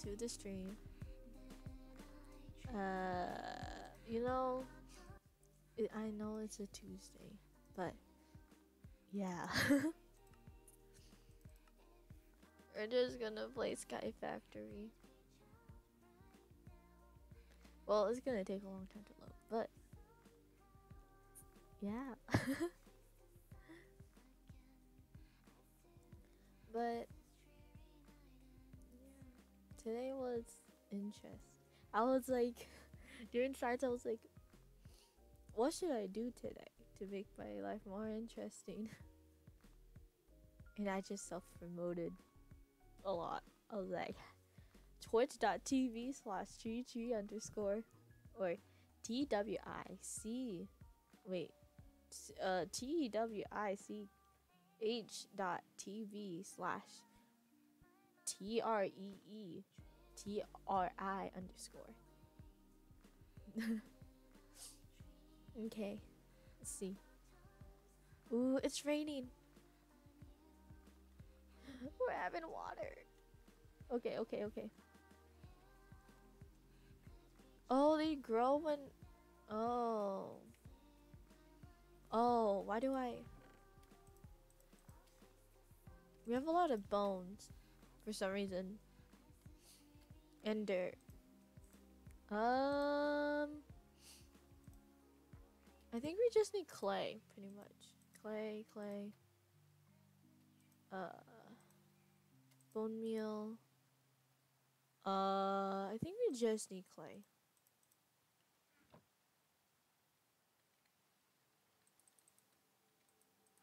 To the stream. Uh, you know, it, I know it's a Tuesday, but yeah. We're just gonna play Sky Factory. Well, it's gonna take a long time to load, but yeah. but today was interest. I was like, during starts, I was like, what should I do today to make my life more interesting? and I just self promoted a lot. I was like, twitch.tv slash chi underscore or TWIC. Wait, uh, TWIC H dot TV slash T R E E T R I underscore. okay, let's see. Ooh, it's raining. We're having water. Okay, okay, okay. Oh, they grow when. Oh. Oh, why do I. We have a lot of bones for some reason. And dirt. Um. I think we just need clay, pretty much. Clay, clay. Uh. Bone meal. Uh, I think we just need clay.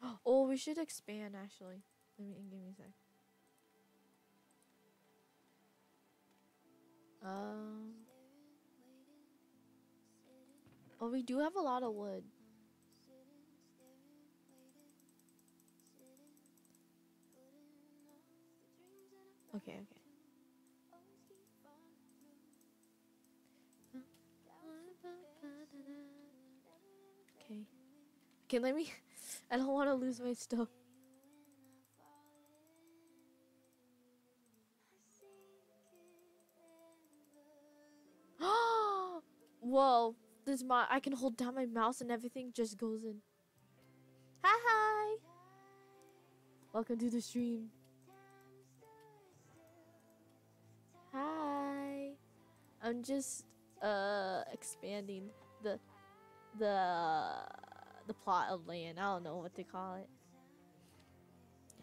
Oh, we should expand actually. Let me give me a sec. Um. Oh, we do have a lot of wood. Okay, okay. Okay. Okay, let me. I don't want to lose my stuff. Whoa, this my I can hold down my mouse and everything just goes in. Hi hi. Welcome to the stream. Hi. I'm just uh expanding the the the plot of land. I don't know what to call it.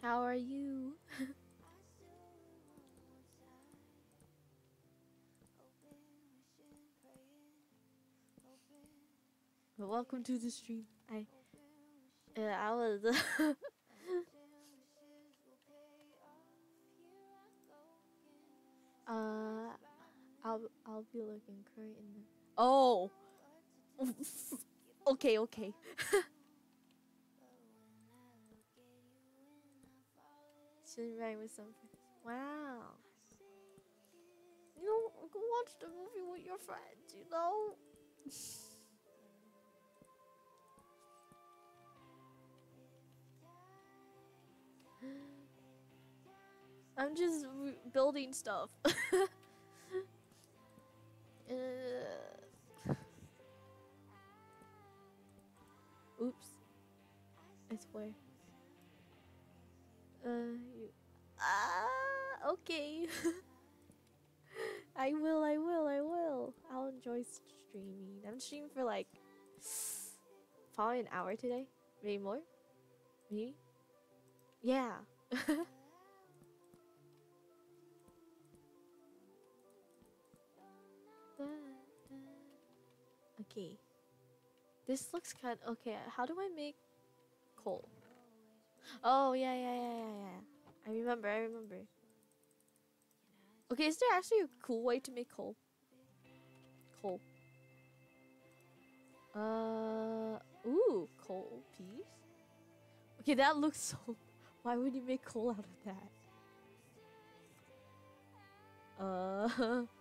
How are you? welcome to the stream. I uh, I was uh I'll I'll be looking current in the Oh Okay, okay. Should write with some friends. Wow. You know, go watch the movie with your friends, you know? I'm just building stuff. uh, oops. I swear. Uh, you. Ah, okay. I will, I will, I will. I'll enjoy streaming. I'm streaming for like probably an hour today. Maybe more? Maybe? Yeah. okay. This looks kind of okay. How do I make coal? Oh, yeah, yeah, yeah, yeah, yeah. I remember, I remember. Okay, is there actually a cool way to make coal? Coal. Uh, ooh, coal piece. Okay, that looks so... Why would you make coal out of that? Uh...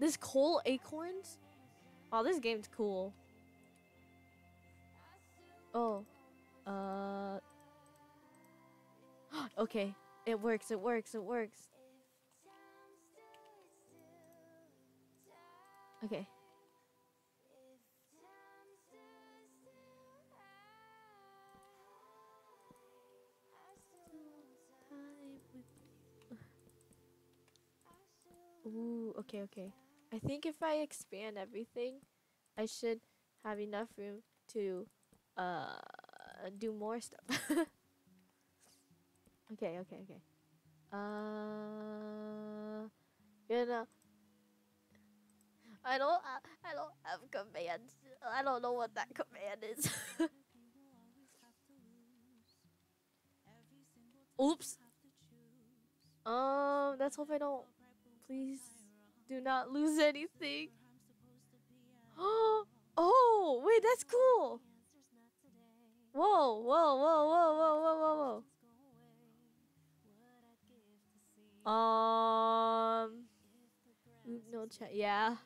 This coal acorns? Oh, this game's cool. Oh. Uh. okay. It works, it works, it works. Okay. Ooh, okay, okay. I think if I expand everything, I should have enough room to uh do more stuff. okay, okay, okay. Uh, you know, I don't, I, I don't have commands. I don't know what that command is. Oops. Um, let's hope I don't. Please do not lose anything. oh, wait, that's cool. Whoa, whoa, whoa, whoa, whoa, whoa, whoa, whoa. Um, no chat. Yeah.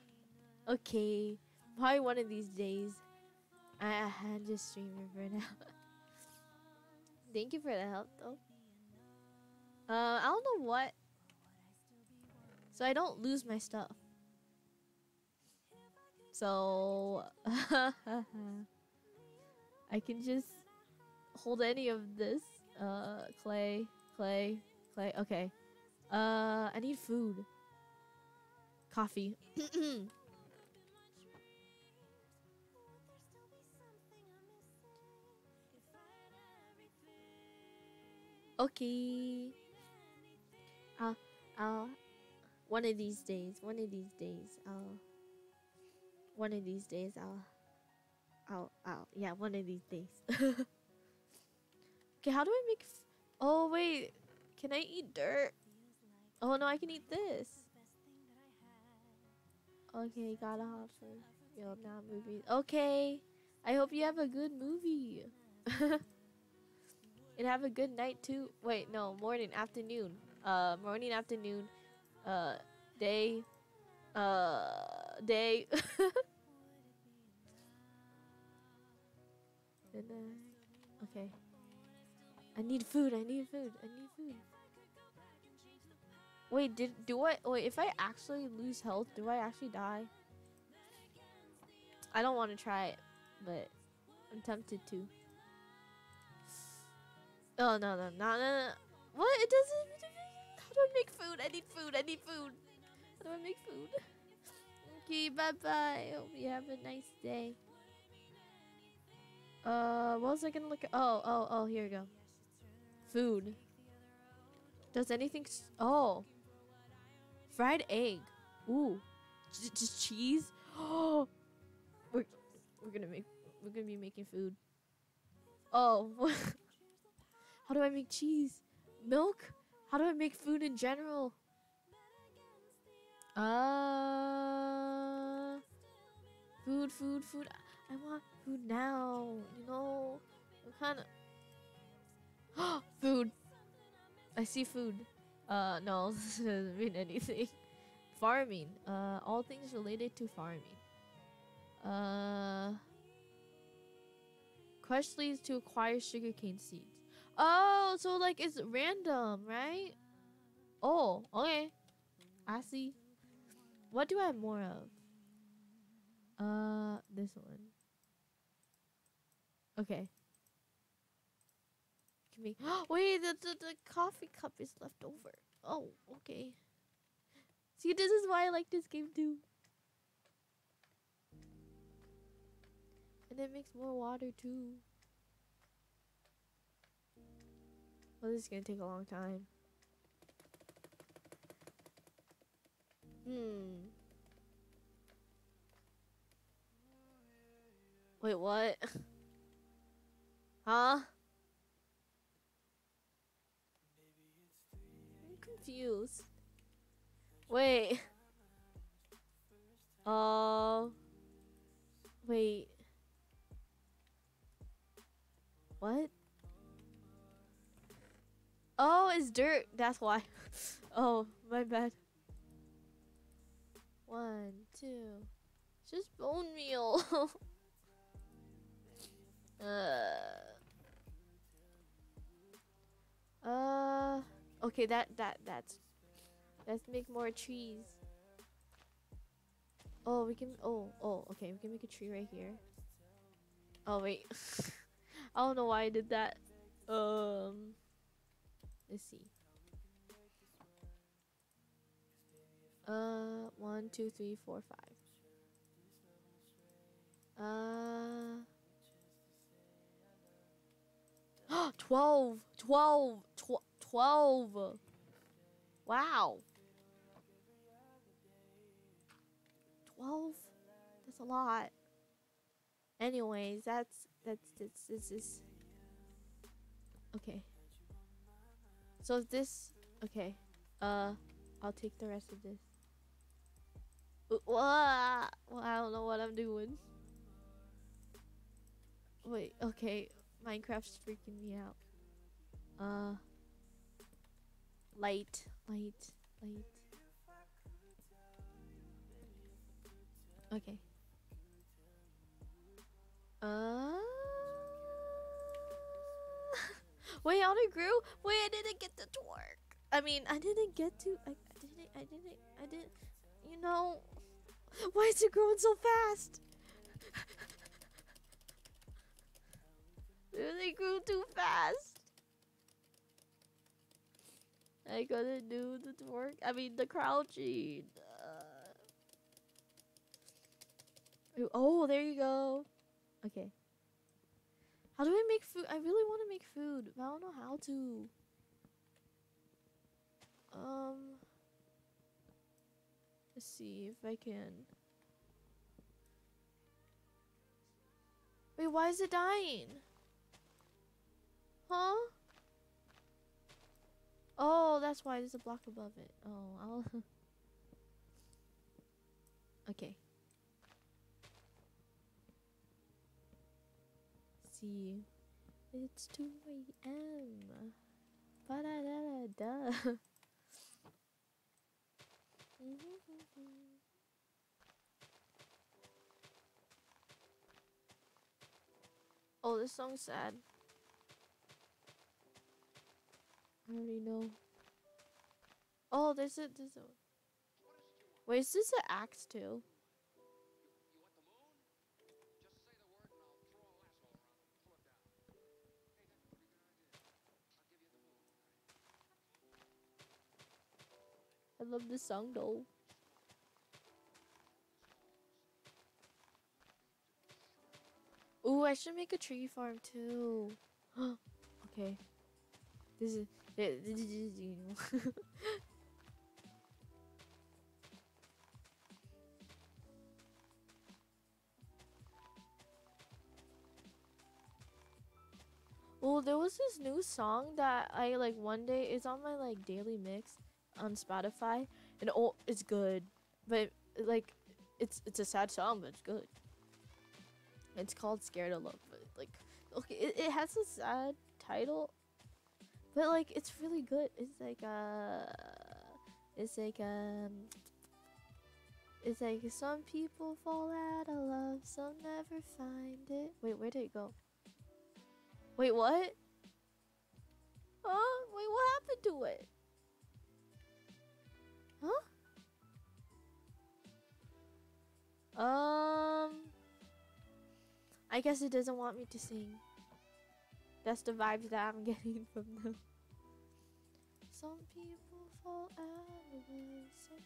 Okay. Probably one of these days. I, I'm just streaming for now. Thank you for the help, though. Uh, I don't know what. So I don't lose my stuff. So I can just hold any of this. Uh, clay, clay, clay. Okay. Uh, I need food. Coffee. okay. I'll, I'll, one of these days, one of these days, I'll, one of these days, I'll, I'll, I'll, yeah, one of these days. okay, how do I make, oh, wait, can I eat dirt? Oh, no, I can eat this. Okay, gotta hop for yo now movies. Okay, I hope you have a good movie. and have a good night too. Wait, no, morning, afternoon. Uh, morning, afternoon, uh, day, uh, uh, okay. I need food. I need food. I need food. Wait, did do I wait if I actually lose health, do I actually die? I don't want to try it, but I'm tempted to. Oh no no no no no! What? It doesn't. Do I make food? I need food. I need food. How do I make food? Okay, bye bye. Hope you have a nice day. Uh, what was I gonna look at? Oh oh oh, here we go. Food. Does anything? oh. Fried egg. Ooh. Just cheese. Oh. we're we're gonna make we're gonna be making food. Oh. How do I make cheese? Milk? How do I make food in general? Uh food, food, food. I want food now. You know, I'm kind of food. I see food. Uh, no, this doesn't mean anything. farming. Uh, all things related to farming. Uh, quest leads to acquire sugarcane seeds. Oh, so like it's random, right? Oh, okay. I see. What do I have more of? Uh, this one. Okay. Can we? Wait, the, the the coffee cup is left over. Oh, okay. See, this is why I like this game too. And it makes more water too. Well, this is gonna take a long time. Hmm. Wait, what? huh? I'm confused. Wait. Oh. Uh, wait. What? Oh, it's dirt. That's why. oh, my bad. One, two. Just bone meal. uh. Uh. Okay, that that that's. Let's make more trees. Oh, we can. Oh, oh, okay. We can make a tree right here. Oh wait, I don't know why I did that. Um, let's see. Uh, one, two, three, four, five. Uh, 12, 12, tw 12. Wow. 12? That's a lot. Anyways, that's, that's, that's, this is, okay. So this, okay, uh, I'll take the rest of this. Well, I don't know what I'm doing. Wait, okay. Minecraft's freaking me out. Uh. Light, light, light. Okay. Uh. Wait, it grew? Wait, I didn't get to work. I mean, I didn't get to. I, I didn't. I didn't. I didn't. You know. Why is it growing so fast? they grew too fast. I couldn't do the work. I mean, the crouching. Uh. Oh, there you go. Okay. How do I make food? I really want to make food, but I don't know how to. Um. Let's see if I can. Wait, why is it dying? Huh? Oh, that's why there's a block above it. Oh, I'll... okay. It's 2 a.m. Ba da da da da. oh, this song's sad. I already know. Oh, there's a there's a. Wait, is this an axe too? I love this song though. Ooh, I should make a tree farm too. okay. This is Well, there was this new song that I like one day it's on my like daily mix on Spotify and oh it's good. But like it's it's a sad song but it's good. It's called Scared of Love, but like okay, it, it has a sad title but like it's really good. It's like uh it's like um it's like some people fall out of love, some never find it. Wait, where did it go? Wait, what? Huh? Wait, what happened to it? Huh? Um I guess it doesn't want me to sing. That's the vibes that I'm getting from them. Some people fall out of love, some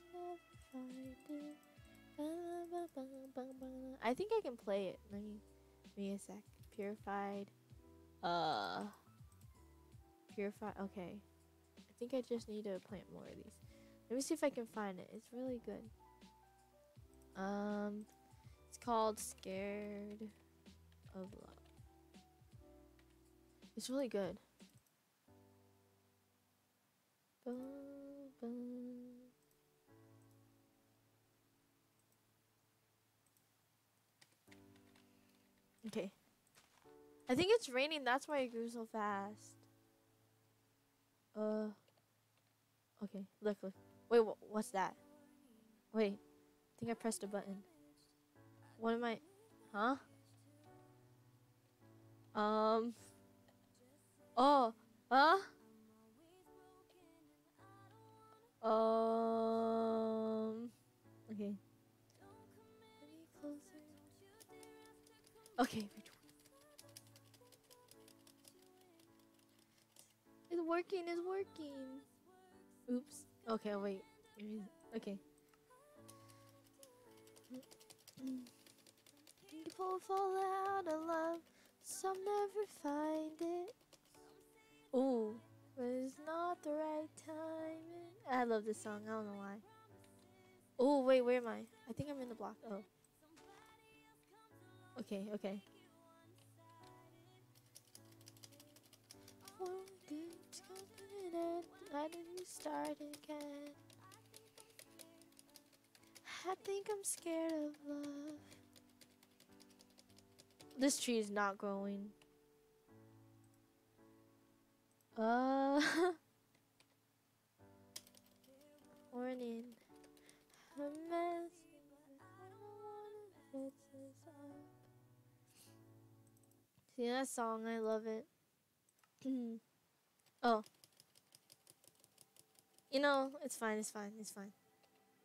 never find it. I think I can play it. Let me, me a sec. Purified. Uh. Purified. Okay. I think I just need to plant more of these. Let me see if I can find it. It's really good. Um, it's called Scared of Love. It's really good. Okay. I think it's raining, that's why it grew so fast. Uh. Okay, look, look. Wait, wh what's that? Wait. I think I pressed a button. What am I? Huh? Um. Oh, huh? Um. Okay. Okay. It's working, it's working. Oops. Okay, wait. Okay. People fall out of love, some never find it. Ooh, but it's not the right time. I love this song, I don't know why. Oh, wait, where am I? I think I'm in the block. Oh. Okay, okay. Company why did you start again? I think I'm scared of love. This tree is not growing. Uh. Morning. A mess. See that song? I love it. oh. You know, it's fine, it's fine, it's fine.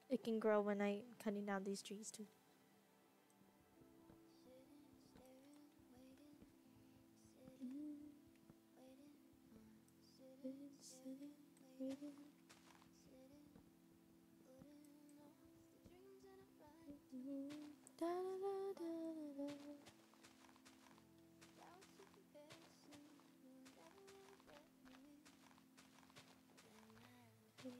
It can grow when I'm cutting down these trees too. Da, da, da,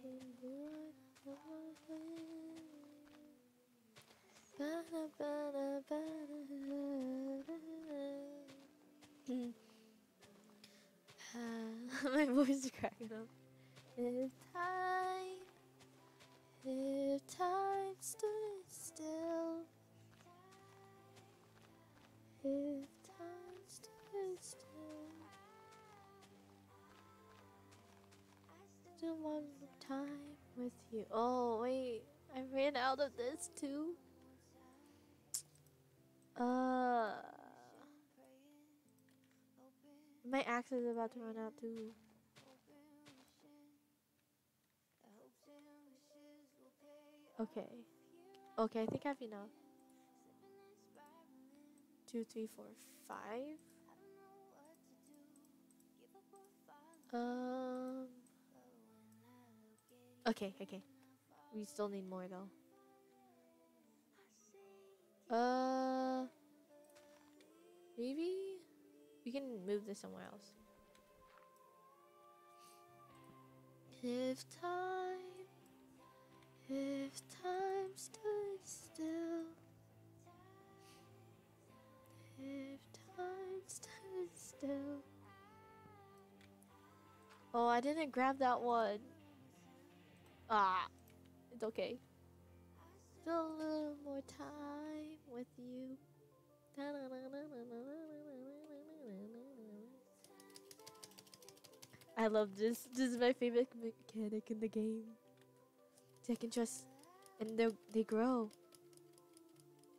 My voice is cracking up. If time, if time stood still, if time stood still, one time with you. Oh wait, I ran out of this too. Uh, my axe is about to run out too. Okay. Okay, I think I have enough. Two, three, four, five. Um. Okay, okay. We still need more though. Uh, maybe we can move this somewhere else. If time, if time stood still, if time stood still. Oh, I didn't grab that one. Ah, it's okay. Still a little more time with you. I love this. This is my favorite mechanic in the game. Can just and they they grow.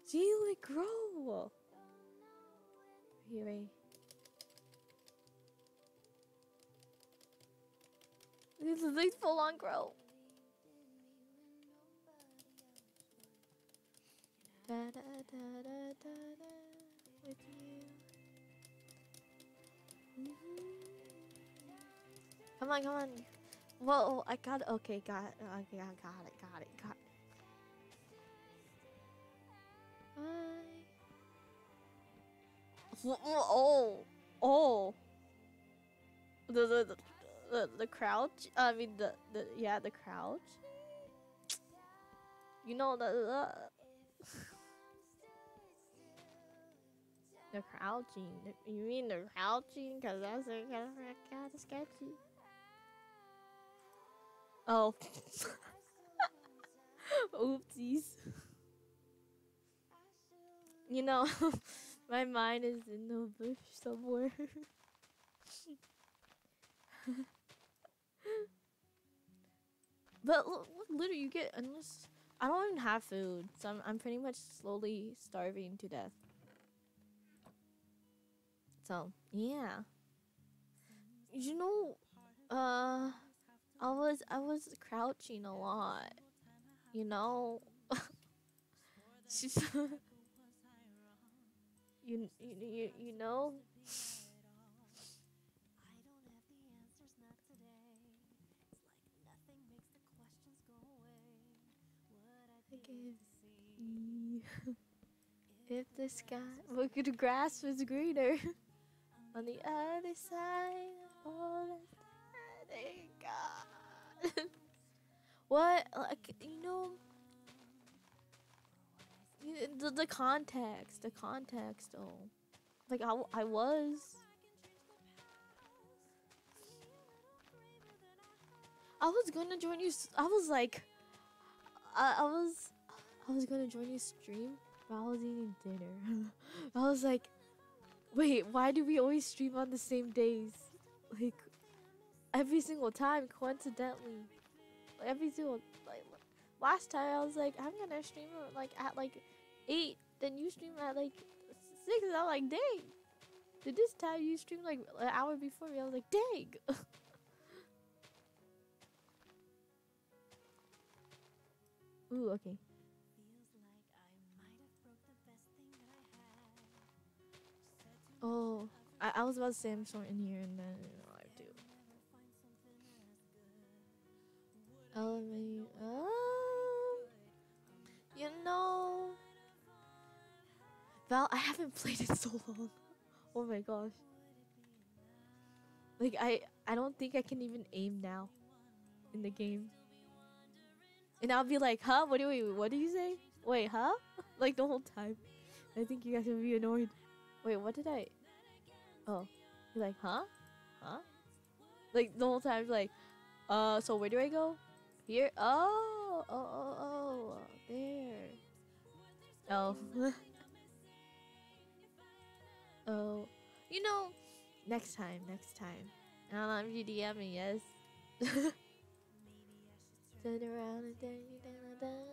See, they grow. Here, wait. These things full on grow. Da, da, da, with you. Mm -hmm. Come on, come on. Whoa, I got it. Okay, got it. Okay, I got it, got it, got it. I... Oh, oh. The, the, the, the, the crouch. I mean, the, the, yeah, the crouch. You know, the, the The crouching. You mean the crouching? Cause that's kind of kind of sketchy. Oh. Oopsies. You know, my mind is in the bush somewhere. but look, literally, you get unless I don't even have food, so I'm I'm pretty much slowly starving to death. So, yeah. You know, uh, I was, I was crouching a lot. You know? you you you, you know. if the sky, at the grass was greener on the other side of all that. God. what? Like you know the, the context, the context, oh. Like, I, I was. I was gonna join you. I was like, I, I was, I was gonna join you stream, but I was eating dinner. I was like, wait, why do we always stream on the same days? Like, every single time, coincidentally. Like, Every single, like, last time I was like, I'm gonna stream like at like eight, then you stream at like six. And I'm like, dang. Did this time you stream like an hour before me? I was like, dang. Ooh, okay. Oh, I, I was about to say I'm short in here and then you know, I do. Elevate. Oh, you know. Val, I haven't played it so long. Oh my gosh. Like I I don't think I can even aim now in the game. And I'll be like, huh? What do we what do you say? Wait, huh? like the whole time. I think you guys will be annoyed. Wait, what did I Oh. You're like, huh? Huh? Like the whole time like, uh so where do I go? Here? Oh oh oh oh there. Oh Oh, you know, next time, next time. I don't know if you DM me, yes. Turn around and you down,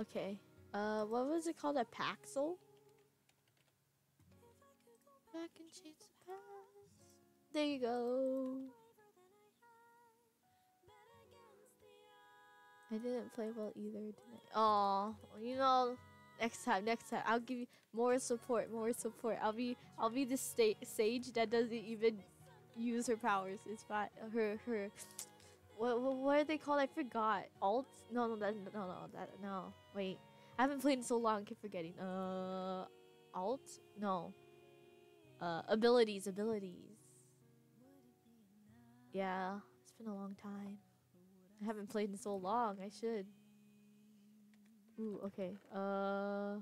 Okay. Uh, what was it called? A Paxel? Back and change the past. There you go. I didn't play well either tonight. Oh, you know, next time, next time, I'll give you more support, more support. I'll be, I'll be the sage that doesn't even use her powers. It's fine. Her, her. What, what, what are they called? I forgot. Alt? No, no, that, no, no, that, no. Wait, I haven't played in so long. I keep forgetting. Uh, alt? No. Uh, abilities, abilities. Yeah, it's been a long time. I haven't played in so long. I should. Ooh, okay. Uh,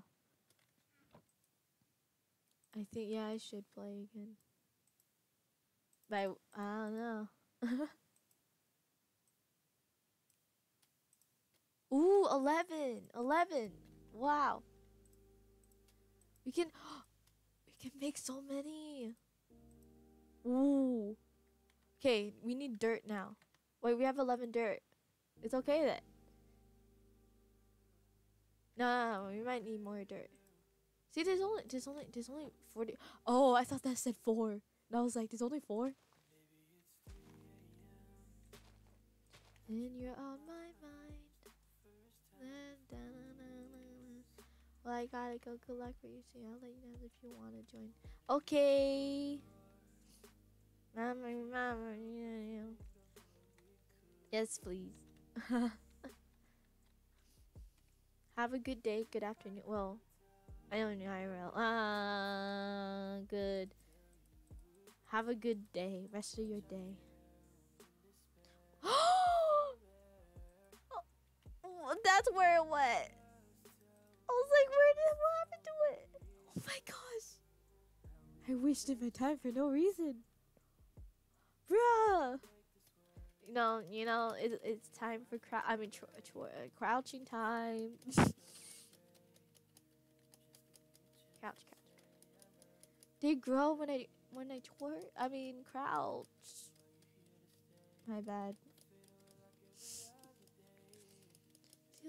I think yeah, I should play again. But I, I don't know. Ooh, 11. 11. Wow. We can we can make so many. Ooh. Okay, we need dirt now. Wait, we have 11 dirt. It's okay then. No, no, no, we might need more dirt. See, there's only, there's only, there's only 40. Oh, I thought that said four. And I was like, there's only four. And you're on my Well, I gotta go. Good luck for you. So I'll let you know if you want to join. Okay. Mama, mama, yeah, yeah. Yes, please. Have a good day, good afternoon. Well, I don't know IRL. Ah, uh, good. Have a good day. Rest of your day. oh, That's where it went. I was like, where did what happened to it? Oh my gosh. I wasted my time for no reason. Bruh you know, you know, it, it's time for crowd. I mean, crouching time. couch, couch. They grow when I when I twerk. I mean, crouch. My bad.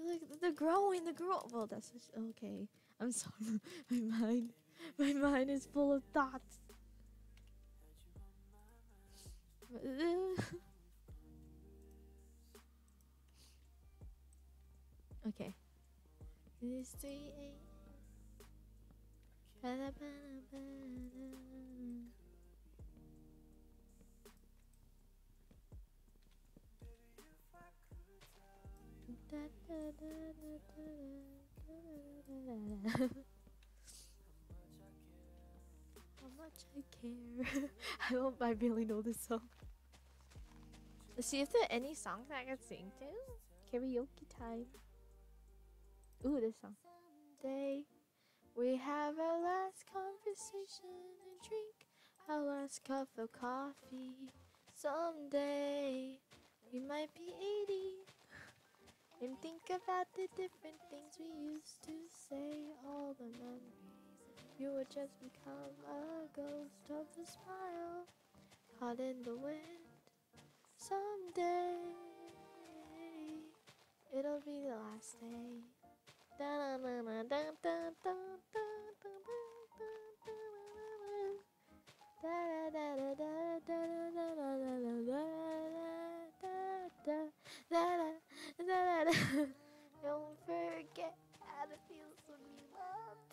Like they're growing. The grow. Well, that's okay. I'm sorry. my mind, my mind is full of thoughts. Okay. It's three eight. Ba-da-ba-da-ba-da. How much I care. I hope I really know this song. Let's see if there are any songs that I can sing to. Karaoke time. Ooh, this song. Day we have our last conversation and drink our last cup of coffee. Someday we might be 80 and think about the different things we used to say. All the memories. You would just become a ghost of a smile caught in the wind. Someday it'll be the last day. Don't forget how it feels to be loved.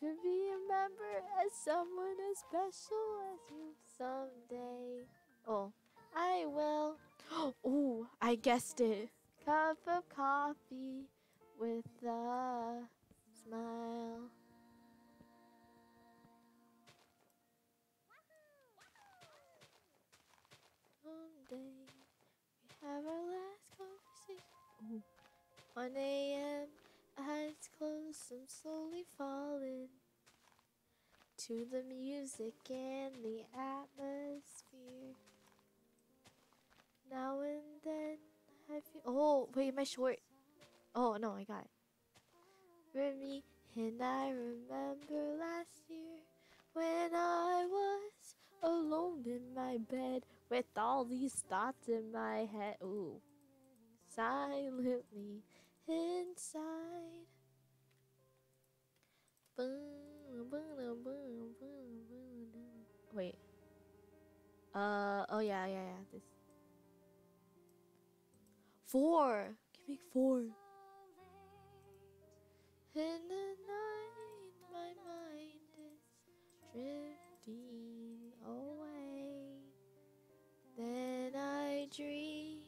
To be remembered as someone as special as you someday. Oh, I will. Oh, I guessed it. Cup of coffee with a smile. Have our last conversation. Ooh. 1 a.m. Eyes closed, I'm slowly falling to the music and the atmosphere. Now and then I feel. Oh, wait, my short. Oh, no, I got it. Me, and I remember last year when I was alone in my bed with all these thoughts in my head. Ooh. Silently inside. Wait. Uh, oh yeah, yeah, yeah, this. Four! Give me four. In the night, my mind is drifting away. Then I dream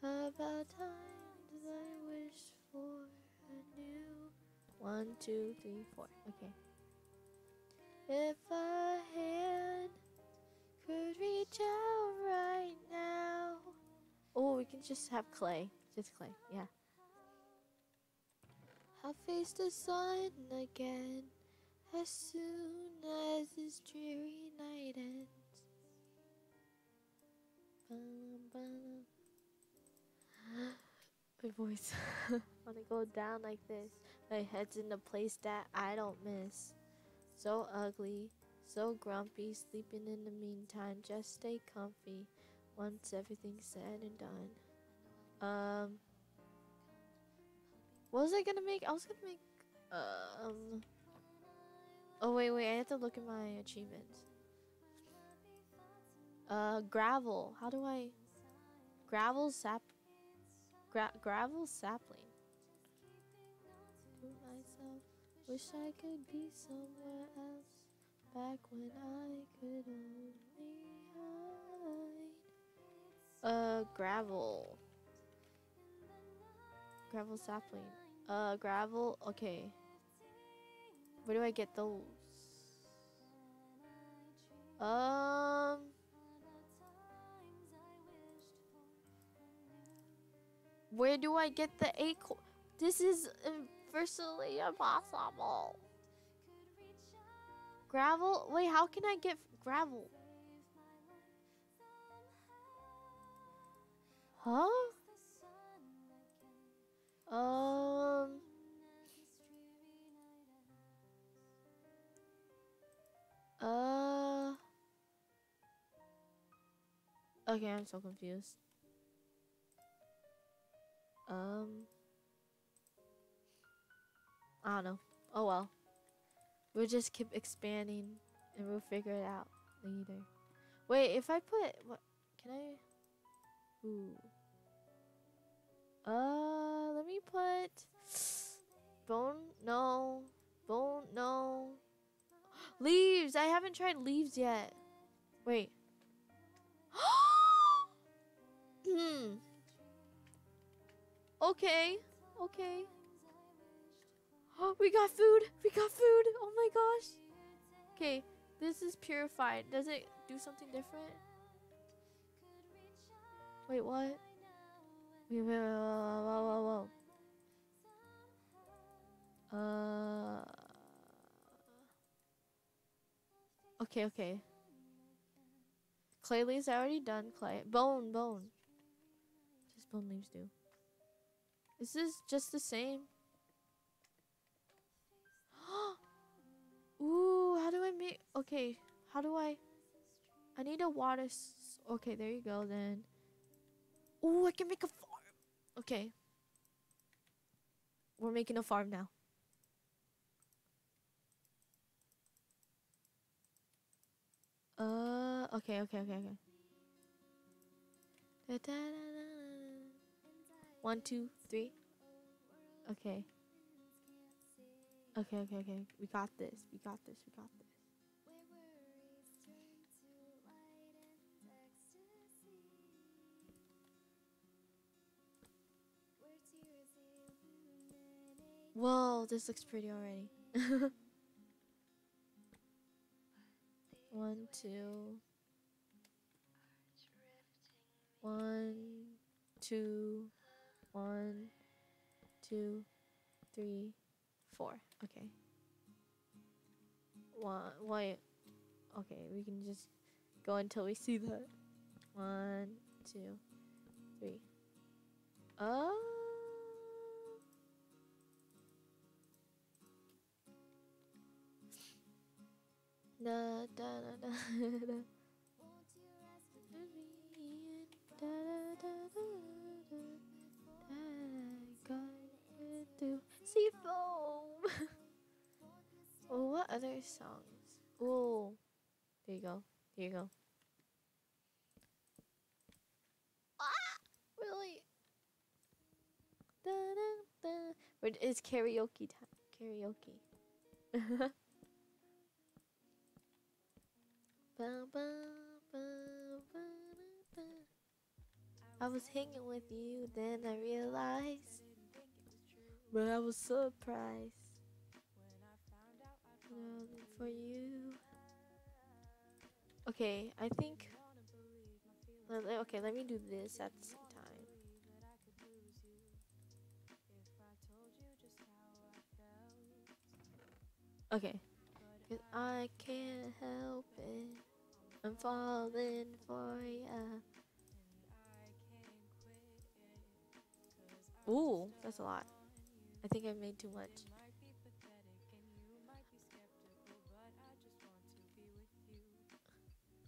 about times I wish for a new. One, two, three, four. Okay. If a hand could reach out right now. Oh, we can just have clay. Just clay. Yeah. I'll face the sun again as soon as this dreary night ends. My voice. Wanna go down like this. My head's in a place that I don't miss. So ugly, so grumpy, sleeping in the meantime. Just stay comfy once everything's said and done. Um. What was I gonna make? I was gonna make. Um. Oh, wait, wait. I have to look at my achievements. Uh, gravel. How do I. Gravel sap. Gra gravel sapling. Myself, wish I could be somewhere else. Back when I could only hide. Uh, gravel. Gravel sapling. Uh, gravel. Okay. Where do I get those? Um. Where do I get the acorn? This is virtually impossible. Gravel? Wait, how can I get gravel? Huh? Um. Uh. Okay, I'm so confused. Um. I don't know. Oh well. We'll just keep expanding and we'll figure it out later. Wait, if I put what can I Ooh. Uh, let me put bone. No, bone. No, leaves. I haven't tried leaves yet. Wait. hmm. Okay. Okay. Oh, we got food. We got food. Oh my gosh. Okay, this is purified. Does it do something different? Wait, what? Wait, wait, wait, whoa, whoa, whoa, whoa. Uh. Okay, okay. Clay leaves already done. Clay bone, bone. Just bone leaves do. This is just the same? Ooh, how do I make? Okay, how do I? I need a water. okay, there you go then. Ooh, I can make a farm. Okay. We're making a farm now. Uh, okay, okay, okay, okay. Da, da, da, One, two, three. Okay. Okay, okay, okay. We got this. We got this. We got this. Whoa, this looks pretty already. One, two. One, two, one, two, three, four. Okay. One, wait. Okay, we can just go until we see that. One, two, three. Oh. Da, da, da, da, da. Seafoam! oh, what other songs? Oh, there you go. There you go. Ah, really? Da, da, da. It's karaoke time. Karaoke. I was hanging with you, then I realized, but I was surprised When I found out I found it for you. Okay, I think. Okay, let me do this at the same time. Okay. Cause I can't help it. I'm falling for ya. Ooh, that's a lot. I think I made too much.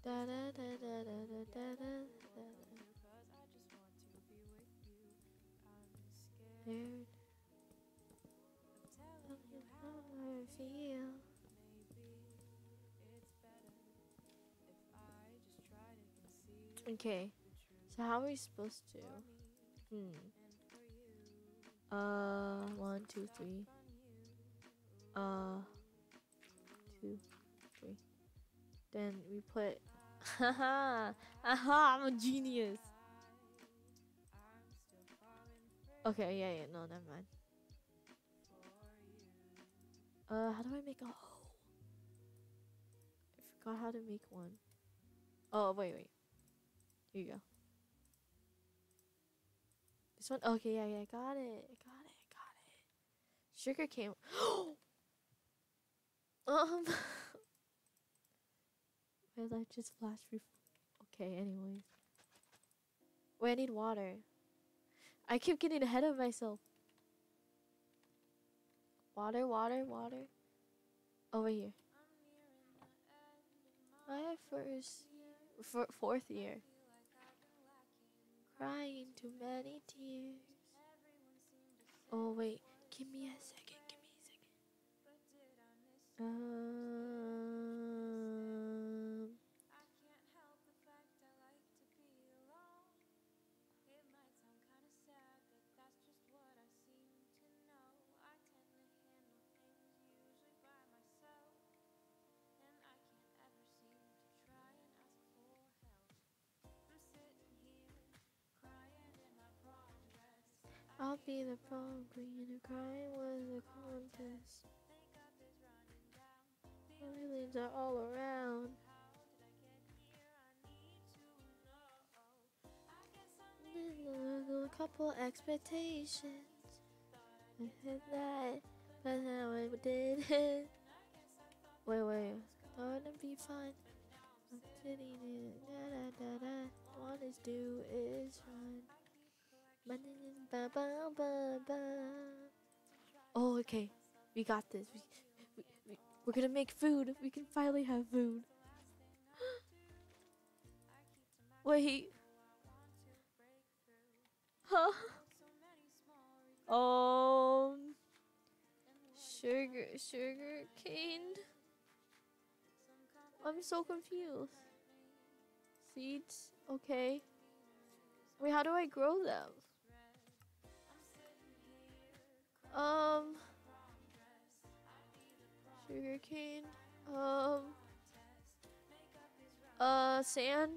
Da da da da da da da da da. Scared. How I feel. Okay. So how are we supposed to? Hmm. Uh, one, two, three. Uh, two, three. Then we put. Haha! Aha! I'm a genius. Okay, yeah, yeah. No, never mind. Uh, how do I make a hole? I forgot how to make one. Oh, wait, wait. Here you go. This one? Okay, yeah, yeah, I got it. I got it. I got it. Sugar cane. um. My life just flashed before. Okay, anyways. Wait, I need water. I keep getting ahead of myself. Water, water, water. Over here. My first, fourth year crying too many tears. Oh wait, give me a second, give me a second. Um, I'll be the prom queen. A crying was a contest. Feelings are all around. A couple expectations. I hit that, but now I did it. Wait, wait. Thought it'd be fun. I'm sitting in da da da da. All is do is run. Oh, okay. We got this. We, we, we, we're gonna make food. We can finally have food. Wait. Huh? Um. Sugar, sugar cane. I'm so confused. Seeds, okay. Wait, how do I grow them? Um. Sugar cane. Um. Uh, sand.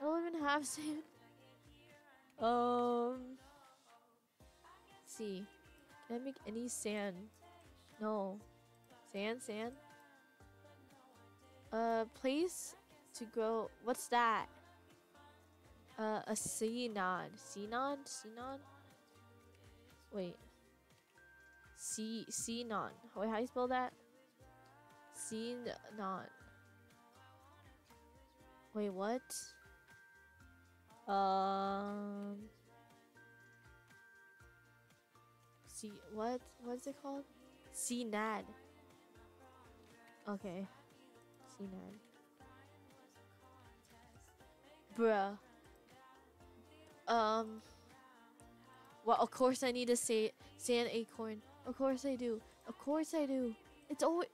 I don't even have sand. Um. let's see. Can I make any sand? No. Sand, sand. Uh, place to grow. What's that? Uh, a sea nod. Sea nod? Sea nod? Wait. C C nod. Wait, how do you spell that? Sea nod. Wait, what? Um. See what? What's it called? CNAD. Okay. CNAD. Bruh. Um. Well, of course I need to say sand acorn. Of course I do. Of course I do. It's always.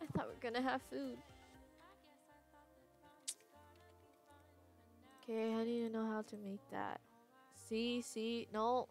I thought we are gonna have food. Okay, I need to know how to make that. See, see, no.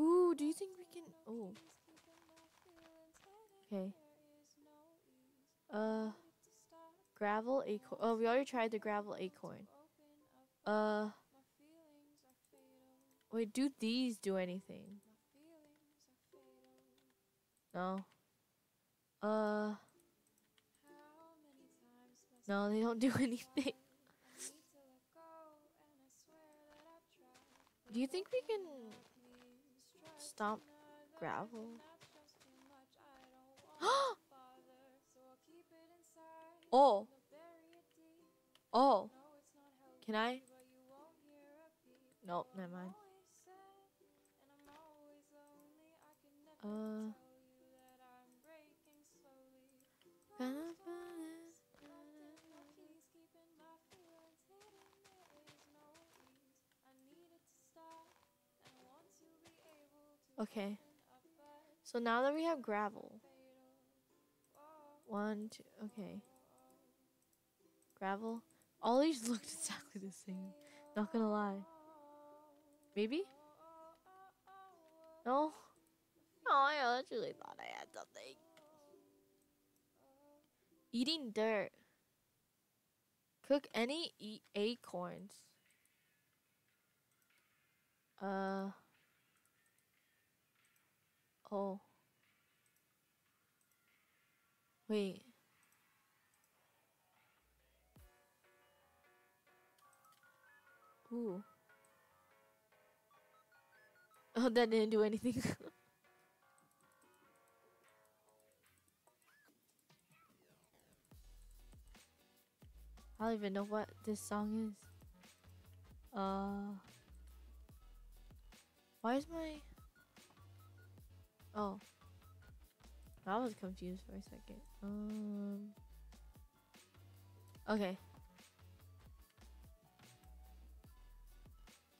Ooh, do you think we can? Oh. Okay. Uh. Gravel acorn. Oh, we already tried the gravel acorn. Uh. Wait, do these do anything? No. Uh. No, they don't do anything. Do you think we can stop gravel? oh. Oh. Can I? Nope, never mind. Uh. Okay. So now that we have gravel. One, two, okay. Gravel. All these looked exactly the same. Not gonna lie. Maybe? No? Oh, I actually thought I had something. Eating dirt. Cook any eat acorns. Uh. Oh. Wait. Ooh. Oh, that didn't do anything. I don't even know what this song is. Uh. Why is my. Oh. I was confused for a second. Um. Okay.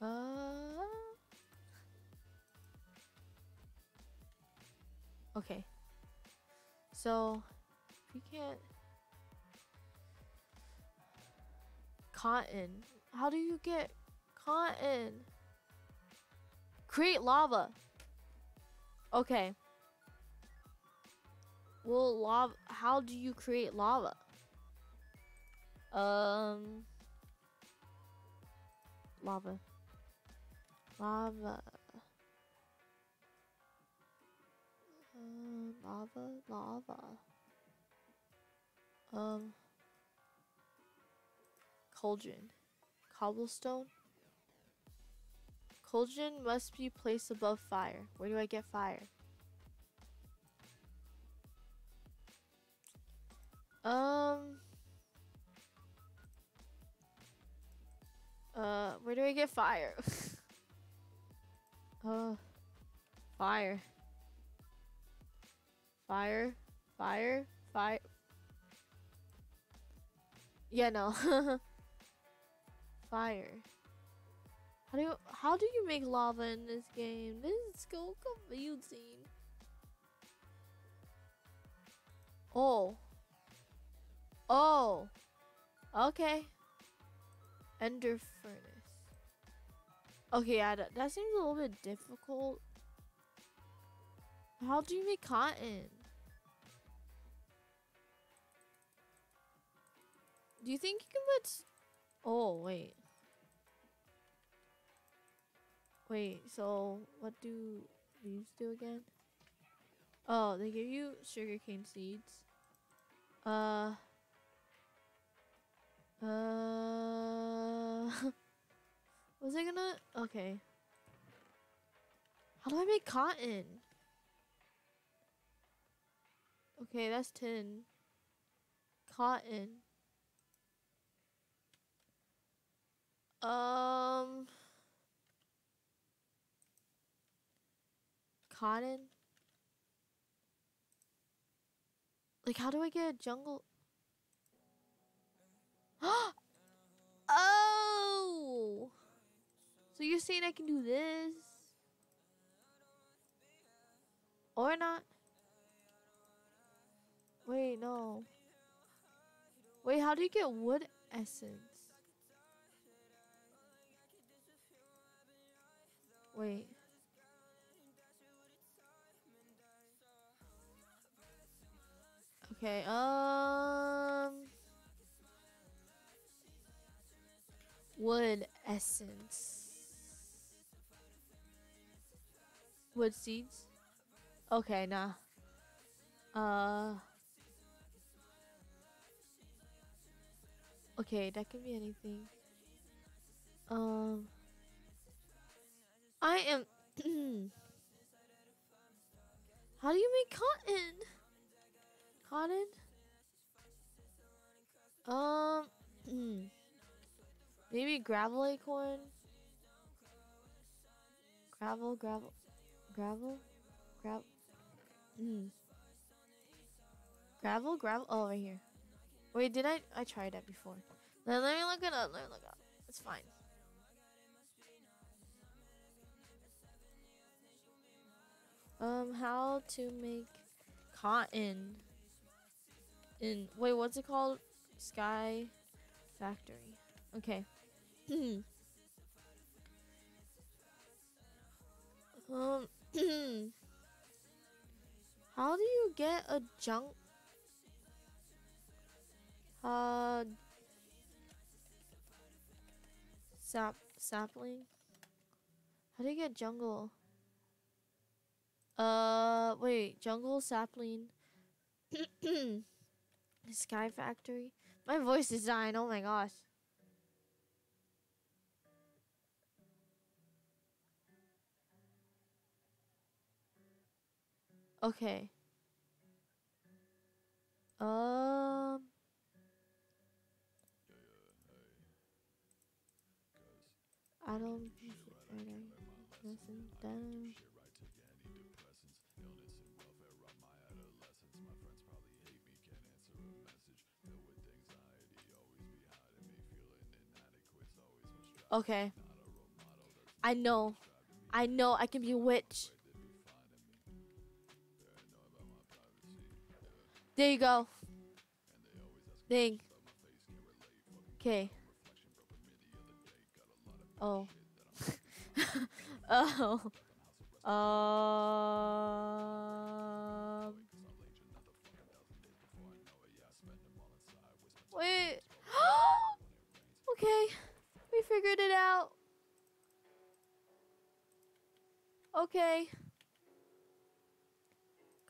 Uh. Okay. So, you can't. Cotton. How do you get cotton? Create lava. Okay. Well, lava. How do you create lava? Um. Lava. Lava. Uh, lava. Lava. Um. Cauldron. Cobblestone. Cauldron must be placed above fire. Where do I get fire? Um. Uh, where do I get fire? uh, fire. Fire. Fire. Fire. Yeah, no. fire. How do you how do you make lava in this game? This is so confusing. Oh. Oh. Okay. Ender furnace. Okay, yeah, that, that seems a little bit difficult. How do you make cotton? Do you think you can put... Oh, wait. Wait, so what do these do again? Oh, they give you sugarcane seeds. Uh. Uh. was I gonna? Okay. How do I make cotton? Okay, that's tin. Cotton. Um. Cotton? Like, how do I get a jungle? oh! So you're saying I can do this? Or not? Wait, no. Wait, how do you get wood essence? Wait. Okay, um wood essence. Wood seeds? Okay, nah. Uh Okay, that can be anything. Um I am How do you make cotton? Cotton? Um maybe gravel acorn? Gravel, gravel, gravel, gravel. Mm. Gravel, gravel. Oh, right here. Wait, did I? I tried that before. Let, let me look it up. Let me look it up. It's fine. Um, how to make cotton in wait, what's it called? Sky Factory. Okay. um, how do you get a junk? Uh, sap sapling. How do you get jungle? Uh, wait, jungle sapling. Sky factory. My voice is dying. Oh my gosh. Okay. Um. I don't. Listen down. Okay. I know. I know I can be a witch. There you go. Thing. Okay. Oh. oh. Um. Wait. okay. We figured it out. Okay.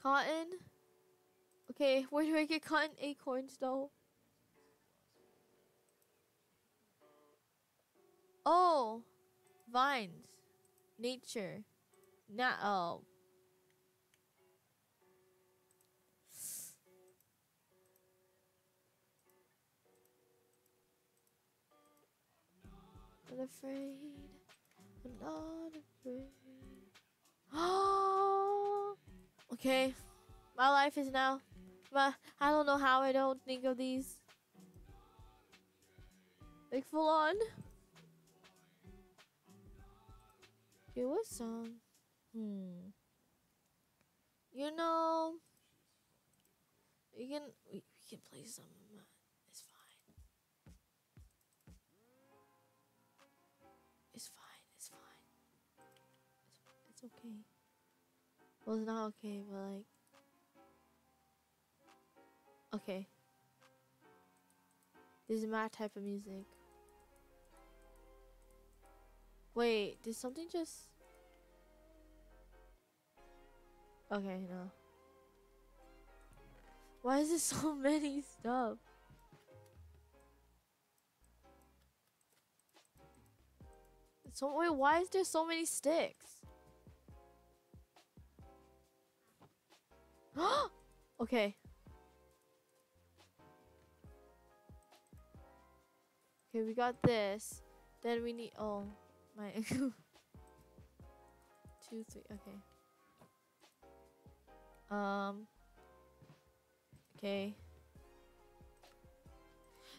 Cotton. Okay, where do I get cotton acorns though? Oh, vines, nature, not oh. Not afraid, I'm not afraid. Oh, okay. My life is now but I don't know how I don't think of these. Like full on. Okay, what song? Hmm. You know, we can we, we can play some. It's, okay. Well, it's not okay, but like. Okay. This is my type of music. Wait, did something just... Okay, no. Why is there so many stuff? So wait, why is there so many sticks? okay. Okay, we got this. Then we need oh my two, three, okay. Um Okay.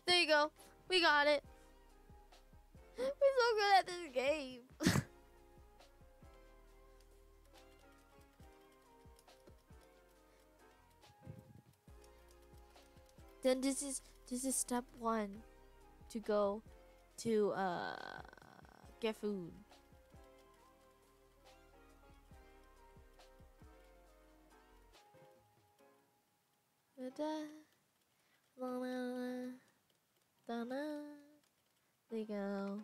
There you go. We got it. We're so good at this game. then this is this is step one to go to uh get food. There you go.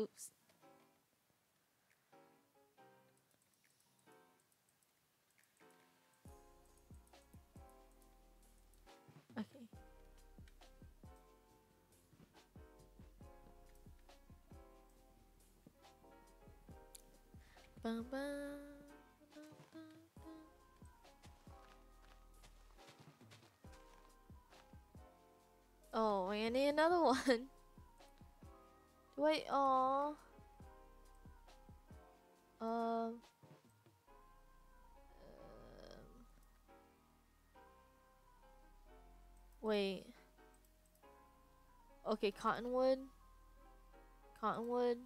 Oops. Oh, I need another one. Wait, oh. Um, Wait. Okay, cottonwood. Cottonwood.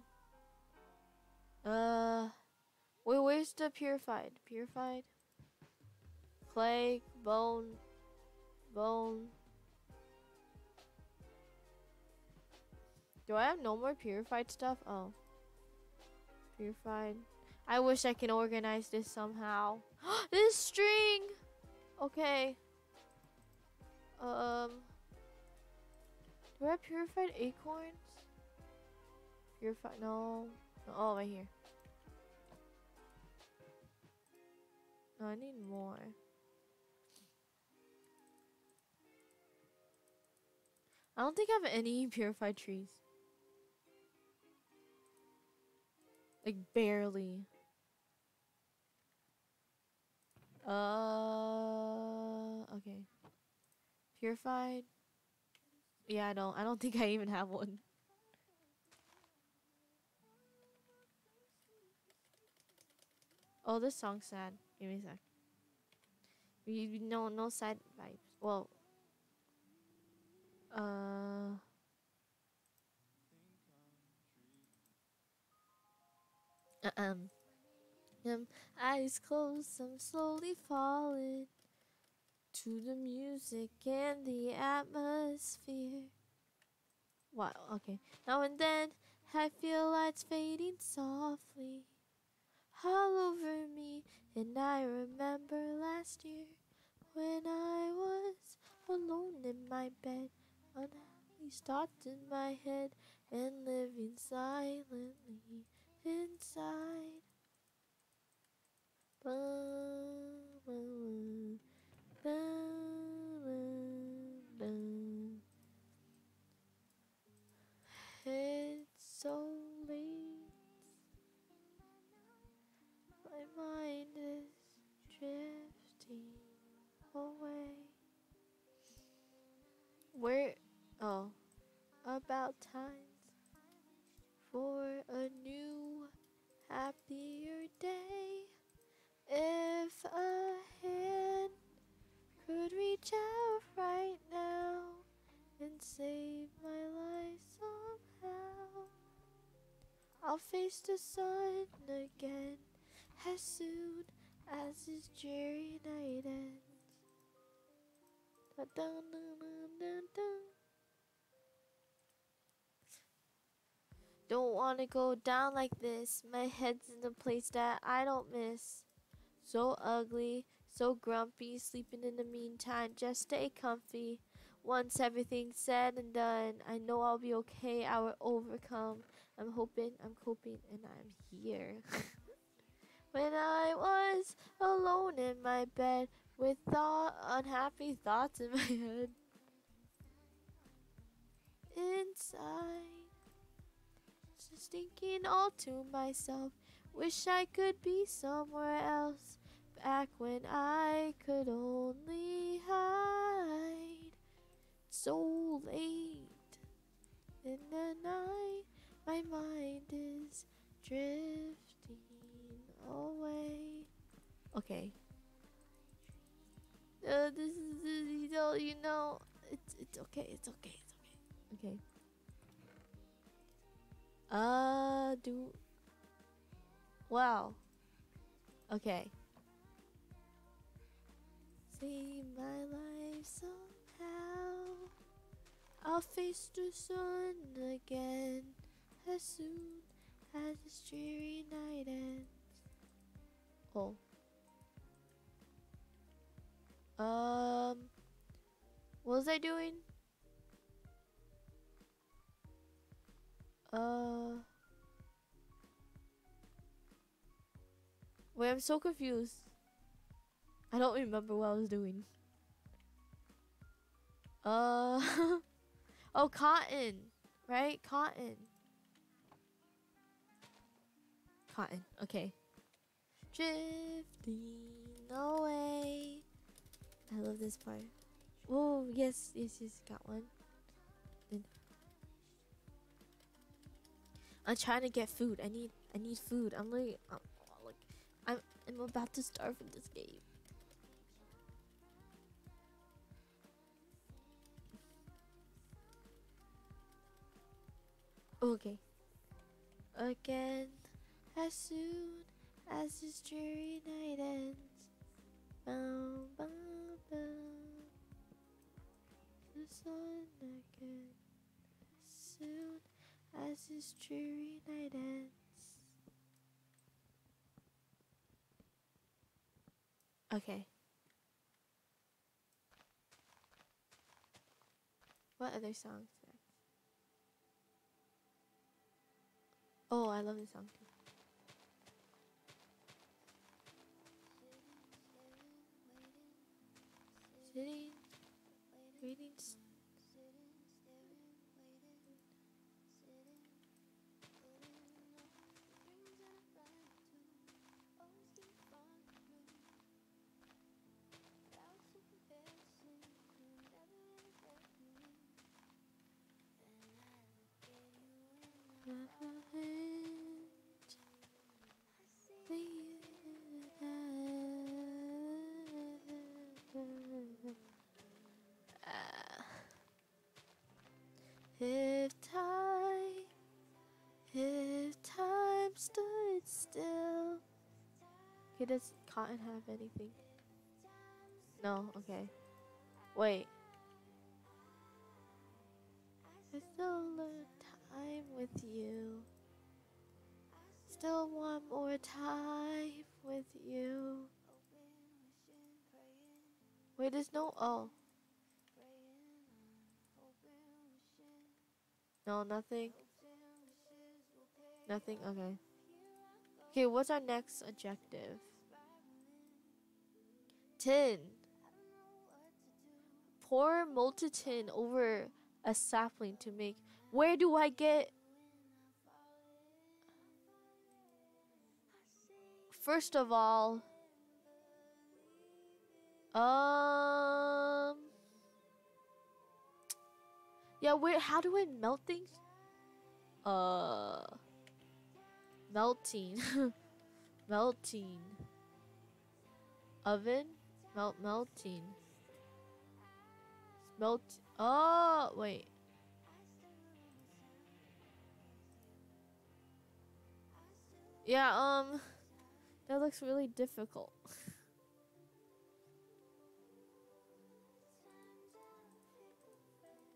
Uh. Wait, where's the purified? Purified? Clay, bone, bone. Do I have no more purified stuff? Oh. Purified. I wish I can organize this somehow. this string! Okay. Um. Do I have purified acorns? Purified. No. Oh, right here. No, I need more. I don't think I have any purified trees. Like barely. Uh okay. Purified? Yeah, I don't I don't think I even have one. Oh, this song's sad. Give me a sec. No no side vibes. Well, uh. Um, um, eyes closed, I'm slowly falling to the music and the atmosphere. Wow, okay. Now and then I feel lights fading softly all over me, and I remember last year when I was alone in my bed, unhappy thoughts in my head, and living silently inside. It's so mind is drifting away. Where? Oh, about times for a new, happier day. If a hand could reach out right now and save my life somehow, I'll face the sun again as soon as this dreary night ends. Da-dun-dun-dun-dun-dun. Don't wanna go down like this. My head's in a place that I don't miss. So ugly, so grumpy, sleeping in the meantime. Just stay comfy. Once everything's said and done, I know I'll be okay. I will overcome. I'm hoping, I'm coping, and I'm here. when I was alone in my bed with thought, unhappy thoughts in my head. Inside, just thinking all to myself, wish I could be somewhere else. Back when I could only hide. So late in the night, my mind is drifting away. Okay. Uh, this is you know you know it's it's okay it's okay it's okay okay. Uh, do. Wow. Okay. Save my life somehow. I'll face the sun again as soon as this dreary night ends. Oh. Um. What was I doing? Uh. Wait, I'm so confused. I don't remember what I was doing. Uh. oh, cotton. Right? Cotton. Cotton. Okay. Drifting away. I love this part. Oh, yes, yes, yes, got one. I'm trying to get food. I need I need food. I'm like I'm, like I'm I'm about to starve in this game. Okay. Again, as soon as this dreary night ends. Bow, bow, bow. The sun again. Soon as this dreary night ends. Okay. What other songs? Oh, I love this song too. Sitting, waiting. If time, if time stood still. Okay, does Cotton have anything? No, okay. Wait. I still learn time with you. Still want more time with you. Wait, there's no oh. No, nothing. Nothing? Okay. Okay, what's our next objective? 10. Pour molten tin over a sapling to make. Where do I get. First of all. Um. Yeah, wait, how do I melt things? Uh melting. melting. Oven? Melt melting. Melt Oh wait. Yeah, um that looks really difficult.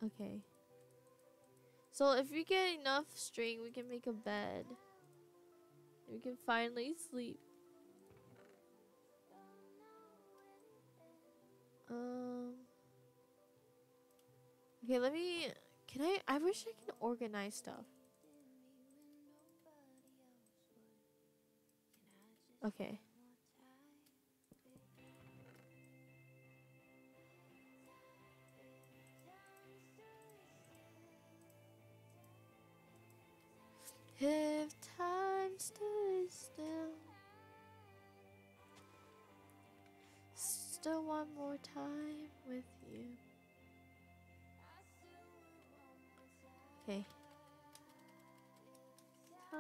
okay. So if we get enough string, we can make a bed. We can finally sleep. Um. Okay, let me. Can I? I wish I can organize stuff. Okay. If time stood still, still one more time with you. Okay. Time,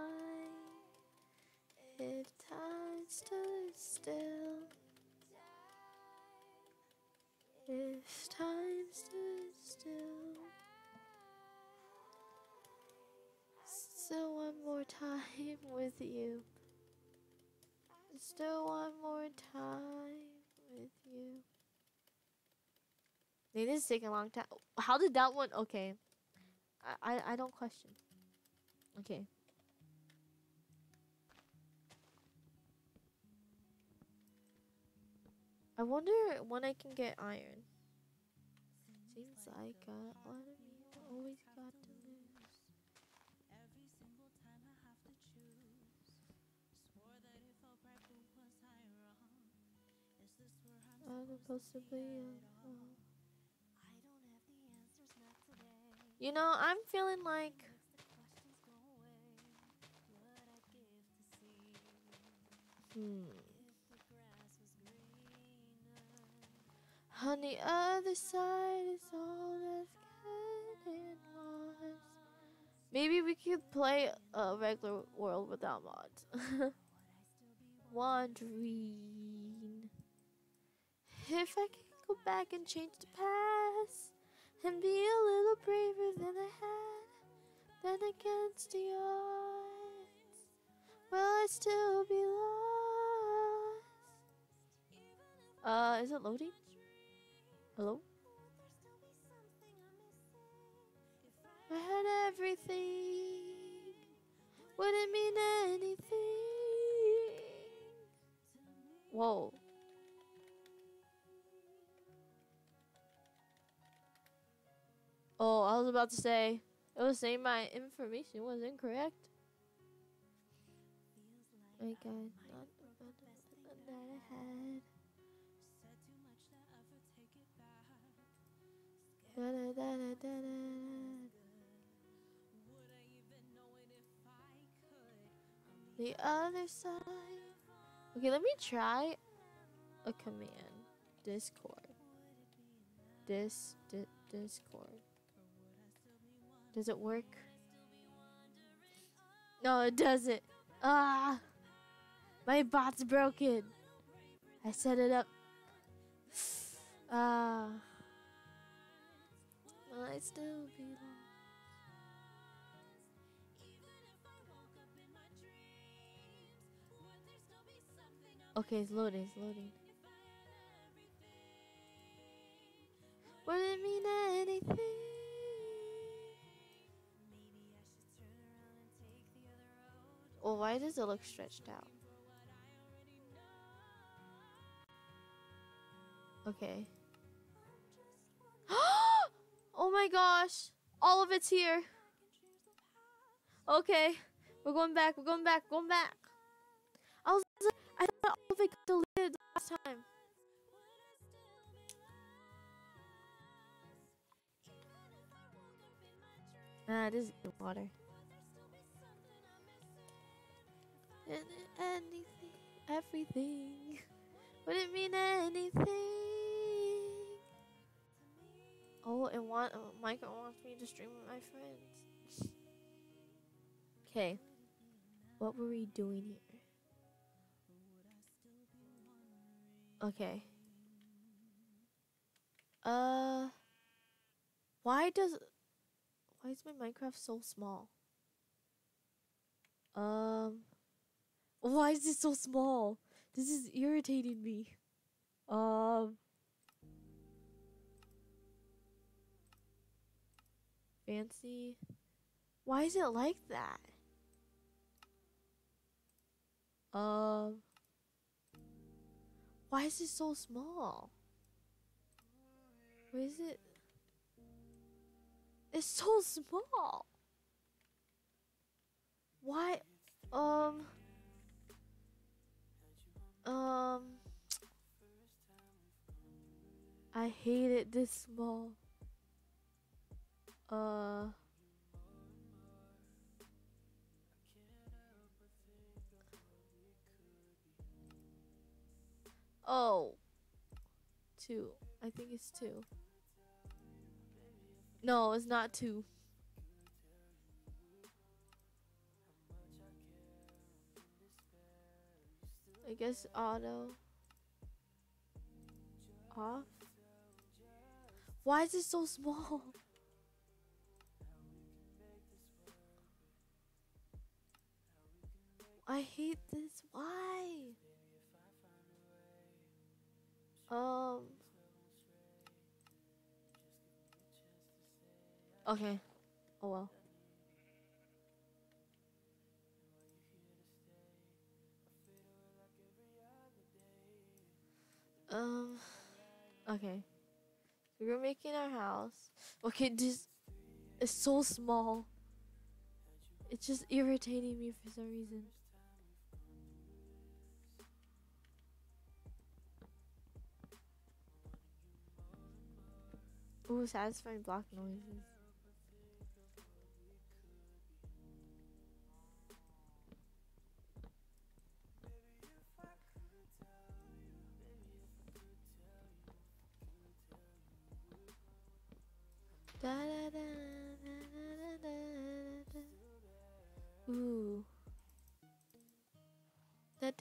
if time stood still, if time stood still. Still one more time with you. Still one more time with you. They did take a long time. How did that one? Okay. I, I, I don't question. Okay. I wonder when I can get iron. Seems like I always To be. You know, I'm feeling like Hmm. On the other side is all that's and lost. Maybe we could play a regular world without mods. Wandering. If I could go back and change the past and be a little braver than I had, then against the odds, will I still be lost? Uh, is it loading? Hello? I had everything. Wouldn't mean anything. Whoa. Oh, I was about to say, it was saying my information was incorrect. I got not the that I had. Da da da da da da. The other side. Okay, let me try a command. Discord. Dis, di, Discord. Does it work? No, it doesn't. Ah! My bot's broken. I set it up. Ah. Will I still be lost? Okay, it's loading, it's loading. Would it mean anything? Well, why does it look stretched out? Okay. oh my gosh! All of it's here. Okay, we're going back. We're going back. Going back. I was. I thought all of it got deleted last time. Ah, this is water. And anything, everything. Would it mean anything? Oh, and want uh, Micah wants me to stream with my friends. Okay, what were we doing here? Okay. Uh, why does why is my Minecraft so small? Um, why is this so small? This is irritating me. Um, fancy. Why is it like that? Um, why is it so small? Why is it? It's so small. Why? Um. Um. I hate it this small. Uh. Oh. Two. I think it's two. No, it's not two. I guess auto. Off. Why is it so small? I hate this. Why? Um. Okay. Oh well. Um. Okay. we're making our house. Okay, this is so small. It's just irritating me for some reason. Ooh, satisfying block noises. Da, da, da. Da,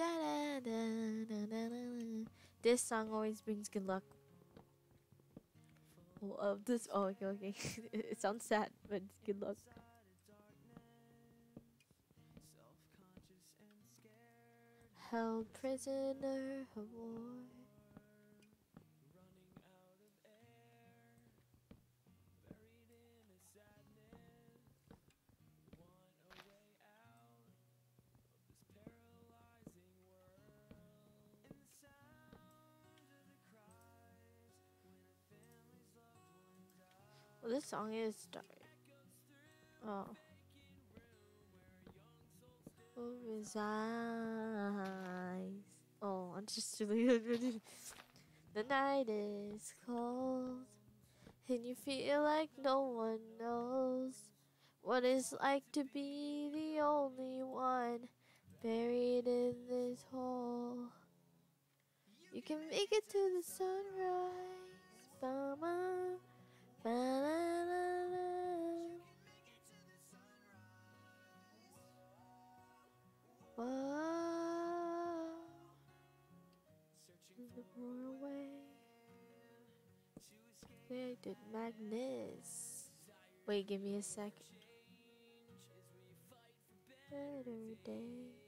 da, da. This song always brings good luck. Oh, uh, this. Oh, okay, okay. it sounds sad, but it's good luck. Held prisoner of war. Well, this song is dark. Oh. Over his eyes. Oh, I'm just really. the night is cold, and you feel like no one knows what it's like to be the only one buried in this hole. You can make it to the sunrise, mama. Did Magnus. Wait, give me a second. Better days.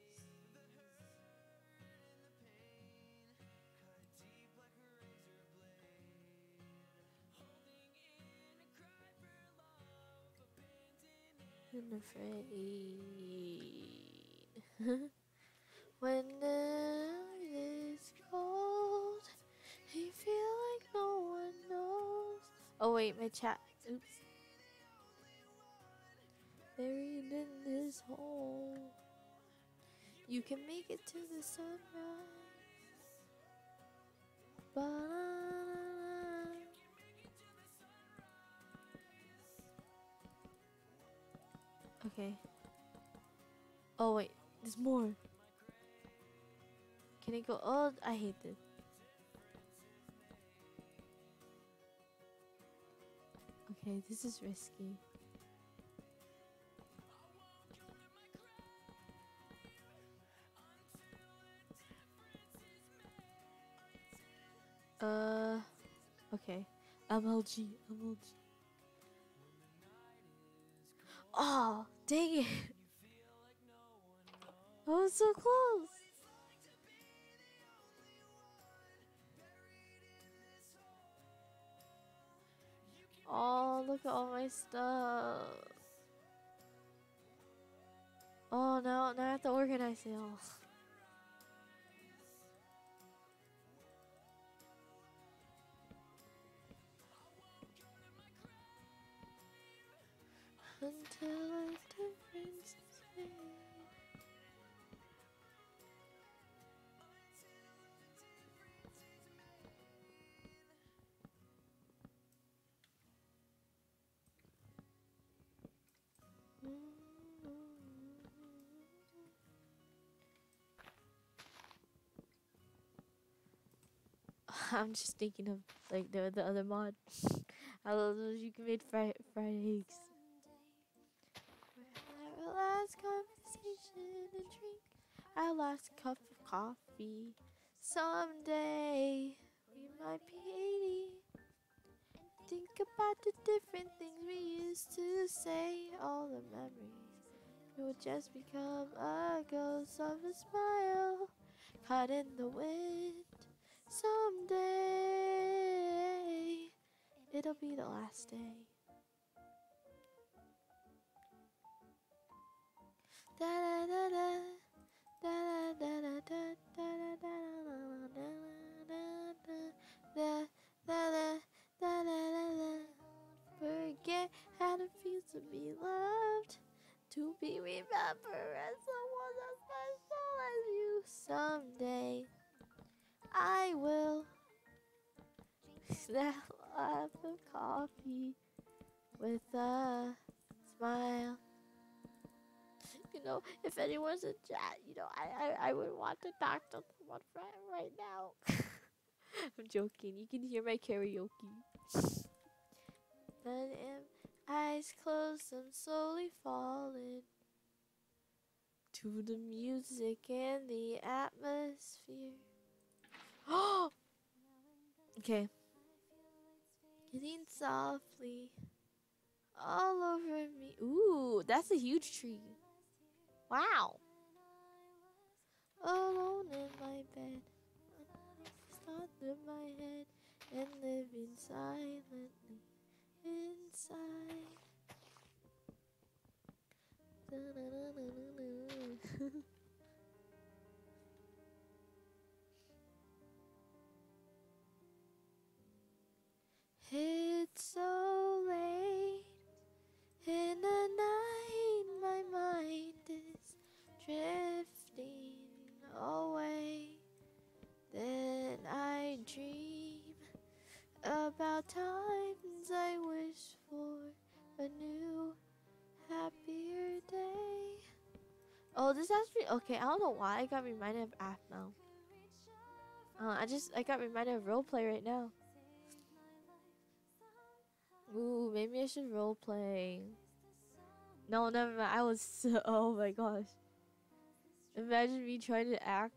And afraid. when night is cold, you feel like no one knows. Oh wait, my chat. Oops. Buried in this hole. You can make it to the sunrise. But Okay. Oh wait, there's more. Can it go? Oh, I hate this. Okay, this is risky. Uh, okay. MLG, MLG. Oh, dang it. I was so close. Oh, look at all my stuff. Oh, no, now I have to organize it all. Until a difference is made. I'm just thinking of like the the other mod. I love those you can make fried fried eggs last conversation and drink our last cup of coffee. Someday we might be 80. Think about the different things we used to say, all the memories. It would just become a ghost of a smile caught in the wind. Someday it'll be the last day. Forget how it feels to be loved, to be remembered as someone as special as you someday. I will snap up a coffee with a smile. You know, if anyone's in chat, you know, I, I, I would want to talk to someone right, right now. I'm joking. You can hear my karaoke. then am eyes closed, I'm slowly falling to the music and the atmosphere. Oh, okay. Getting softly all over me. Ooh, that's a huge tree. Wow. Alone in my bed, in my head, and living silently inside. it's so late in the night, my mind is drifting away. Then I dream about times I wish for a new, happier day. Oh, this has to be okay. I don't know why I got reminded of Aphmau. Uh, I just I got reminded of roleplay right now. Ooh, maybe I should roleplay. No, never mind. I was so, oh my gosh. Imagine me trying to act.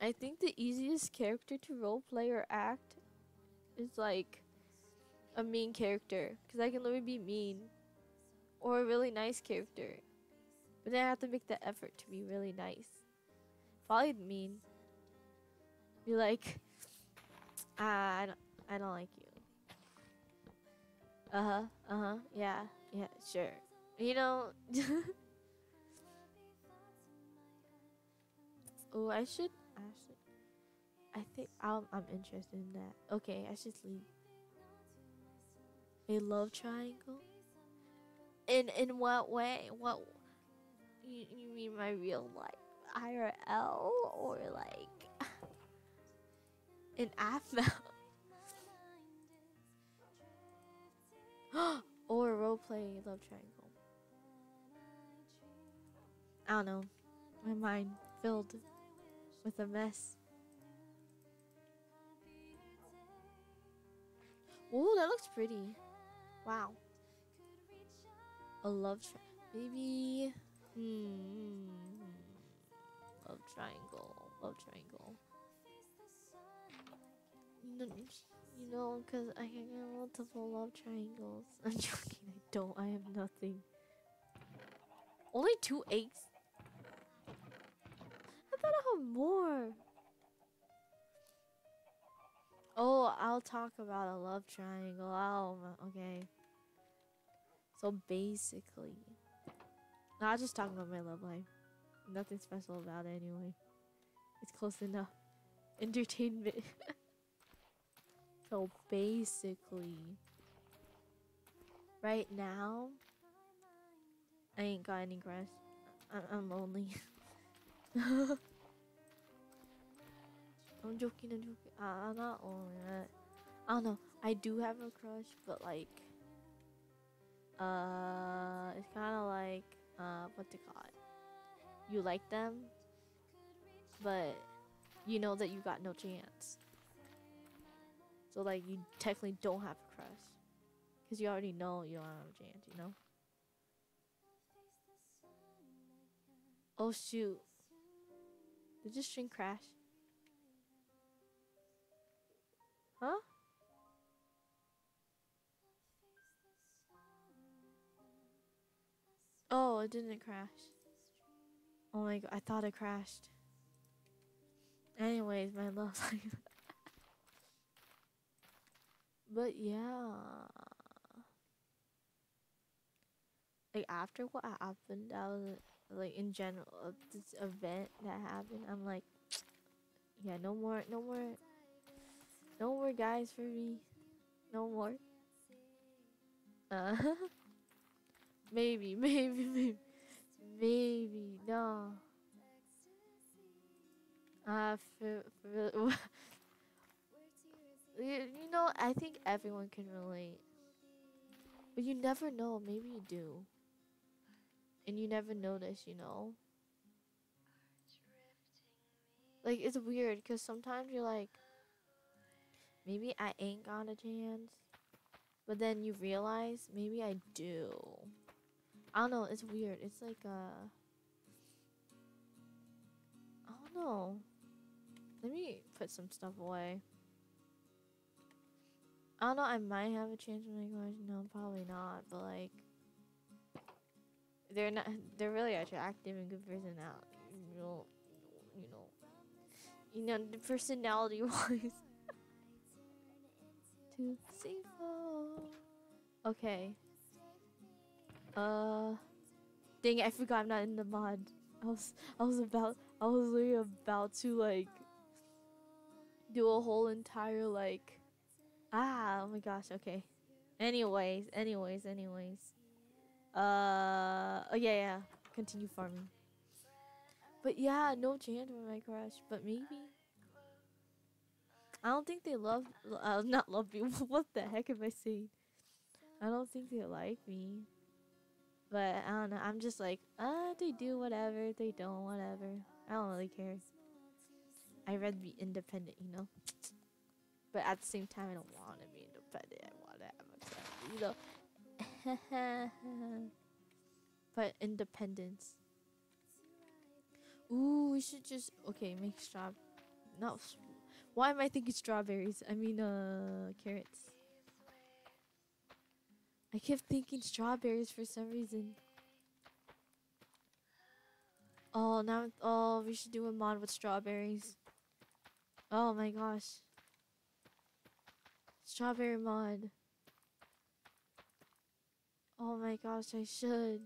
I think the easiest character to roleplay or act is like a mean character. Because I can literally be mean. Or a really nice character. But then I have to make the effort to be really nice. Probably mean. Be like, ah, I don't, I don't like you. Uh huh. Uh huh. Yeah. Yeah. Sure. You know. oh, I should actually. I think I'm I'm interested in that. Okay, I should leave. A love triangle. In in what way? What? You, you mean my real life IRL or like in AFL? or role play love triangle. I don't know. My mind filled with a mess. Oh, that looks pretty. Wow. A love triangle. maybe hmm love triangle. Love triangle. You know, because I can get multiple love triangles. I'm joking, I don't. I have nothing. Only two eggs? I thought I had more. Oh, I'll talk about a love triangle. Oh, okay. So basically, I'll just talk about my love life. Nothing special about it anyway. It's close enough. Entertainment. So basically, right now, I ain't got any grass. I I'm lonely. I'm joking, I'm joking. I I'm not lonely. I, I don't know. I do have a crush, but like, uh, it's kind of like, uh, what's it called? You like them, but you know that you got no chance. So like you technically don't have a crush. Cause you already know you don't have a chance, you know? Oh shoot. Did this string crash? Huh? Oh, it didn't crash. Oh my god, I thought it crashed. Anyways, my love. But yeah. Like after what happened, I was like in general this event that happened, I'm like yeah, no more no more no more guys for me. No more. Uh maybe, maybe, maybe, maybe, no. Uh, for, for, you, you know, I think everyone can relate. But you never know, maybe you do. And you never notice, you know? Like, it's weird, because sometimes you're like, maybe I ain't got a chance. But then you realize, maybe I do. I don't know, it's weird. It's like, uh... I don't know. Let me put some stuff away. I don't know, I might have a chance to make my no, probably not, but like they're not they're really attractive and good personality. You know, you know, you know the personality wise. to see Okay. Uh dang it, I forgot I'm not in the mod. I was I was about I was literally about to like do a whole entire like ah oh my gosh okay. Anyways anyways anyways. Uh oh yeah yeah. Continue farming. But yeah no chance for my crush but maybe. I don't think they love uh, not love me. What the heck am I saying? I don't think they like me. But I don't know. I'm just like uh they do whatever they don't whatever. I don't really care. I rather be independent, you know. But at the same time, I don't want have a family, you know. but independence. Ooh, we should just okay make straw. No, why am I thinking strawberries? I mean, uh, carrots. I kept thinking strawberries for some reason. Oh, now, oh, we should do a mod with strawberries. Oh my gosh. Strawberry mod. Oh my gosh, I should.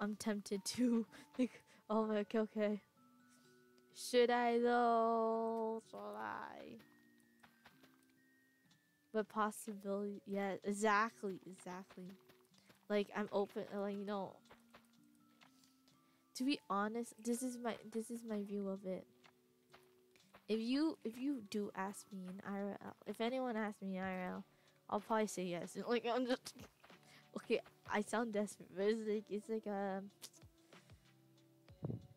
I'm tempted to think, oh my, okay, okay. Should I though? Should I? But possibility, yeah, exactly, exactly. Like I'm open, like you know, to be honest, this is my this is my view of it. If you if you do ask me in IRL, if anyone asks me in IRL, I'll probably say yes. Like I'm just okay. I sound desperate, but it's like it's like a. Um,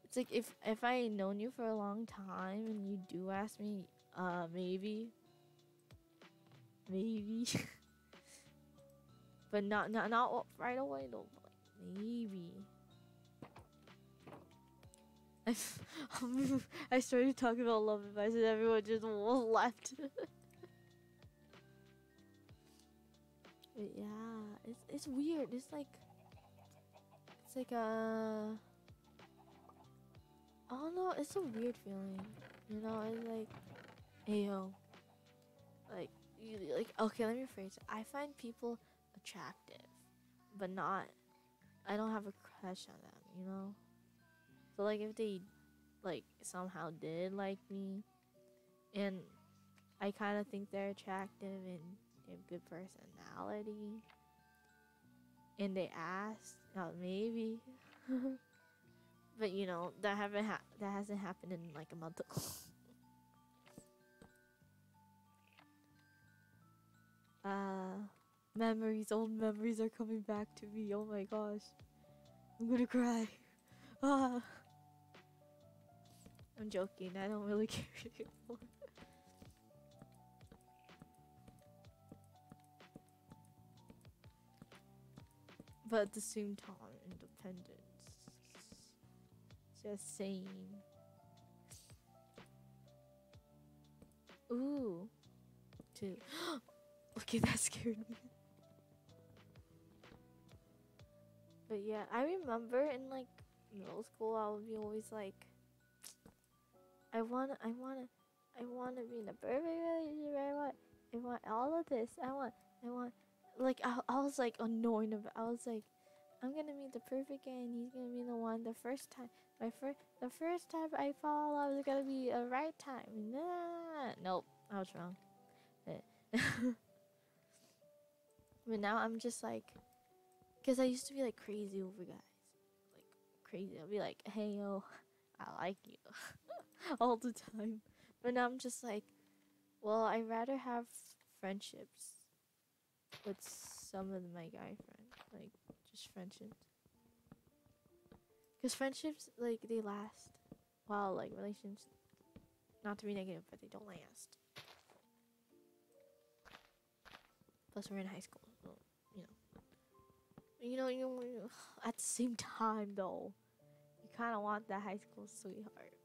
it's like if if I known you for a long time and you do ask me, uh, maybe. Maybe. but not not not right away though. Maybe. I, started talking about love advice and everyone just left. yeah, it's it's weird. It's like it's like a I don't know. It's a weird feeling, you know. It's like, ayo, like you like okay. Let me rephrase it. I find people attractive, but not. I don't have a crush on them, you know. So like if they like somehow did like me and I kind of think they're attractive and they have good personality and they asked, oh, maybe. but you know, that haven't ha- that hasn't happened in like a month ago. uh memories, old memories are coming back to me. Oh my gosh. I'm gonna cry. Ah. I'm joking. I don't really care anymore. but at the same time, independence. Just saying. Ooh. Two. okay, that scared me. But yeah, I remember in like middle school, I would be always like, I want I want to I want to be in a perfect relationship. I want I want all of this. I want I want like I, I was like annoyed about I was like I'm gonna meet the perfect guy and he's gonna be the one the first time my first the first time I fall in love is gonna be a right time. Nah, nope, I was wrong. But now I'm just like, because I used to be like crazy over guys, like crazy. I'll be like, hey yo, I like you, all the time. But now I'm just like, well, I'd rather have friendships with some of my guy friends, like just friendships. Because friendships, like, they last. While, like, relationships, not to be negative, but they don't last. Plus, we're in high school, so, you know. You know, you know, at the same time, though, you kind of want that high school sweetheart.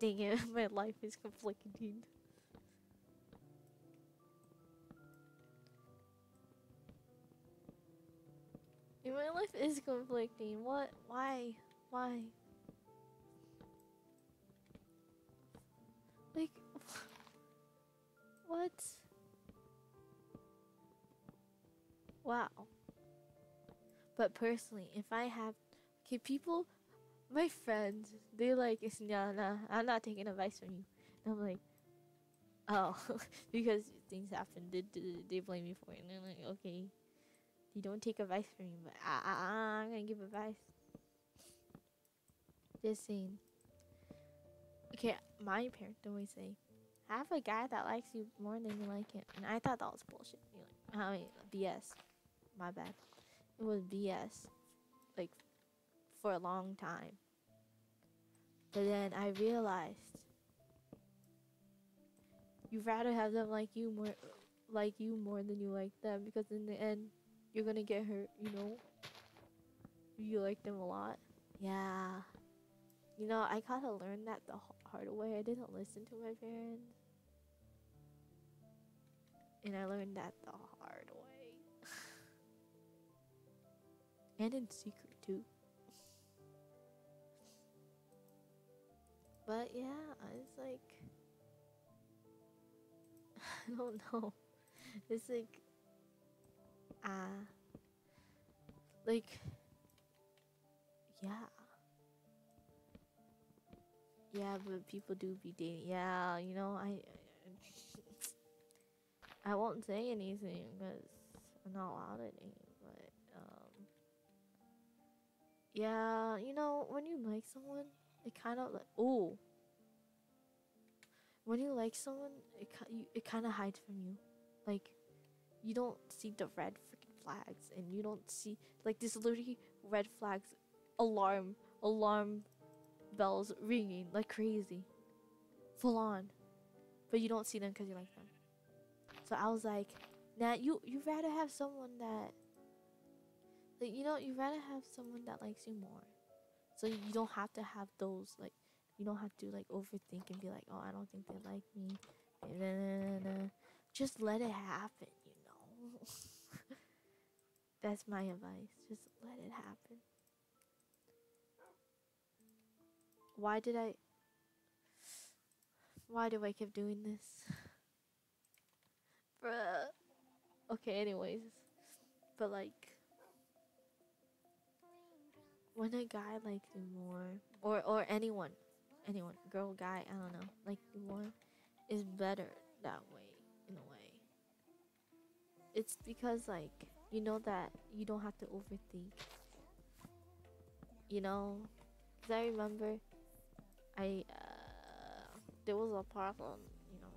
Dang it, my life is conflicting. My life is conflicting. What? Why? Why? Like, what? Wow. But personally, if I have, okay, people, my friends, they like, it's nah, I'm not taking advice from you. And I'm like, oh, because things happen, they, they, they blame me for it. And I'm like, okay, you don't take advice from me, but I, I, I'm gonna give advice. Just saying. Okay, my parents always say, have a guy that likes you more than you like him. And I thought that was bullshit. Know, I mean, BS. My bad. It was BS. Like, for a long time. But then I realized you'd rather have them like you more like you more than you like them because in the end you're gonna get hurt, you know? You like them a lot. Yeah. You know, I of learned that the hard way. I didn't listen to my parents. And I learned that the hard way. and in secret, too. But yeah, it's like. I don't know. It's like uh like yeah yeah but people do be dating yeah you know i i won't say anything because i'm not allowed to but um yeah you know when you like someone it kind of like oh when you like someone it, it kind of hides from you. Like you don't see the red freaking flags and you don't see like this literally red flags alarm alarm bells ringing like crazy. Full on. But you don't see them because you like them. So i was like now you you rather have someone that like you know you'd rather have someone that likes you more so you don't have to have those like you don't have to like overthink and be like oh i don't think they like me just let it happen you know. That's my advice. Just let it happen. Why did I. Why do I keep doing this? Bruh. Okay, anyways. But like. When a guy likes you more, or or anyone, anyone, girl, guy, I don't know, like you more, is better that way in a way. It's because like you know that you don't have to overthink. You know, because I remember I uh, there was a problem. You know,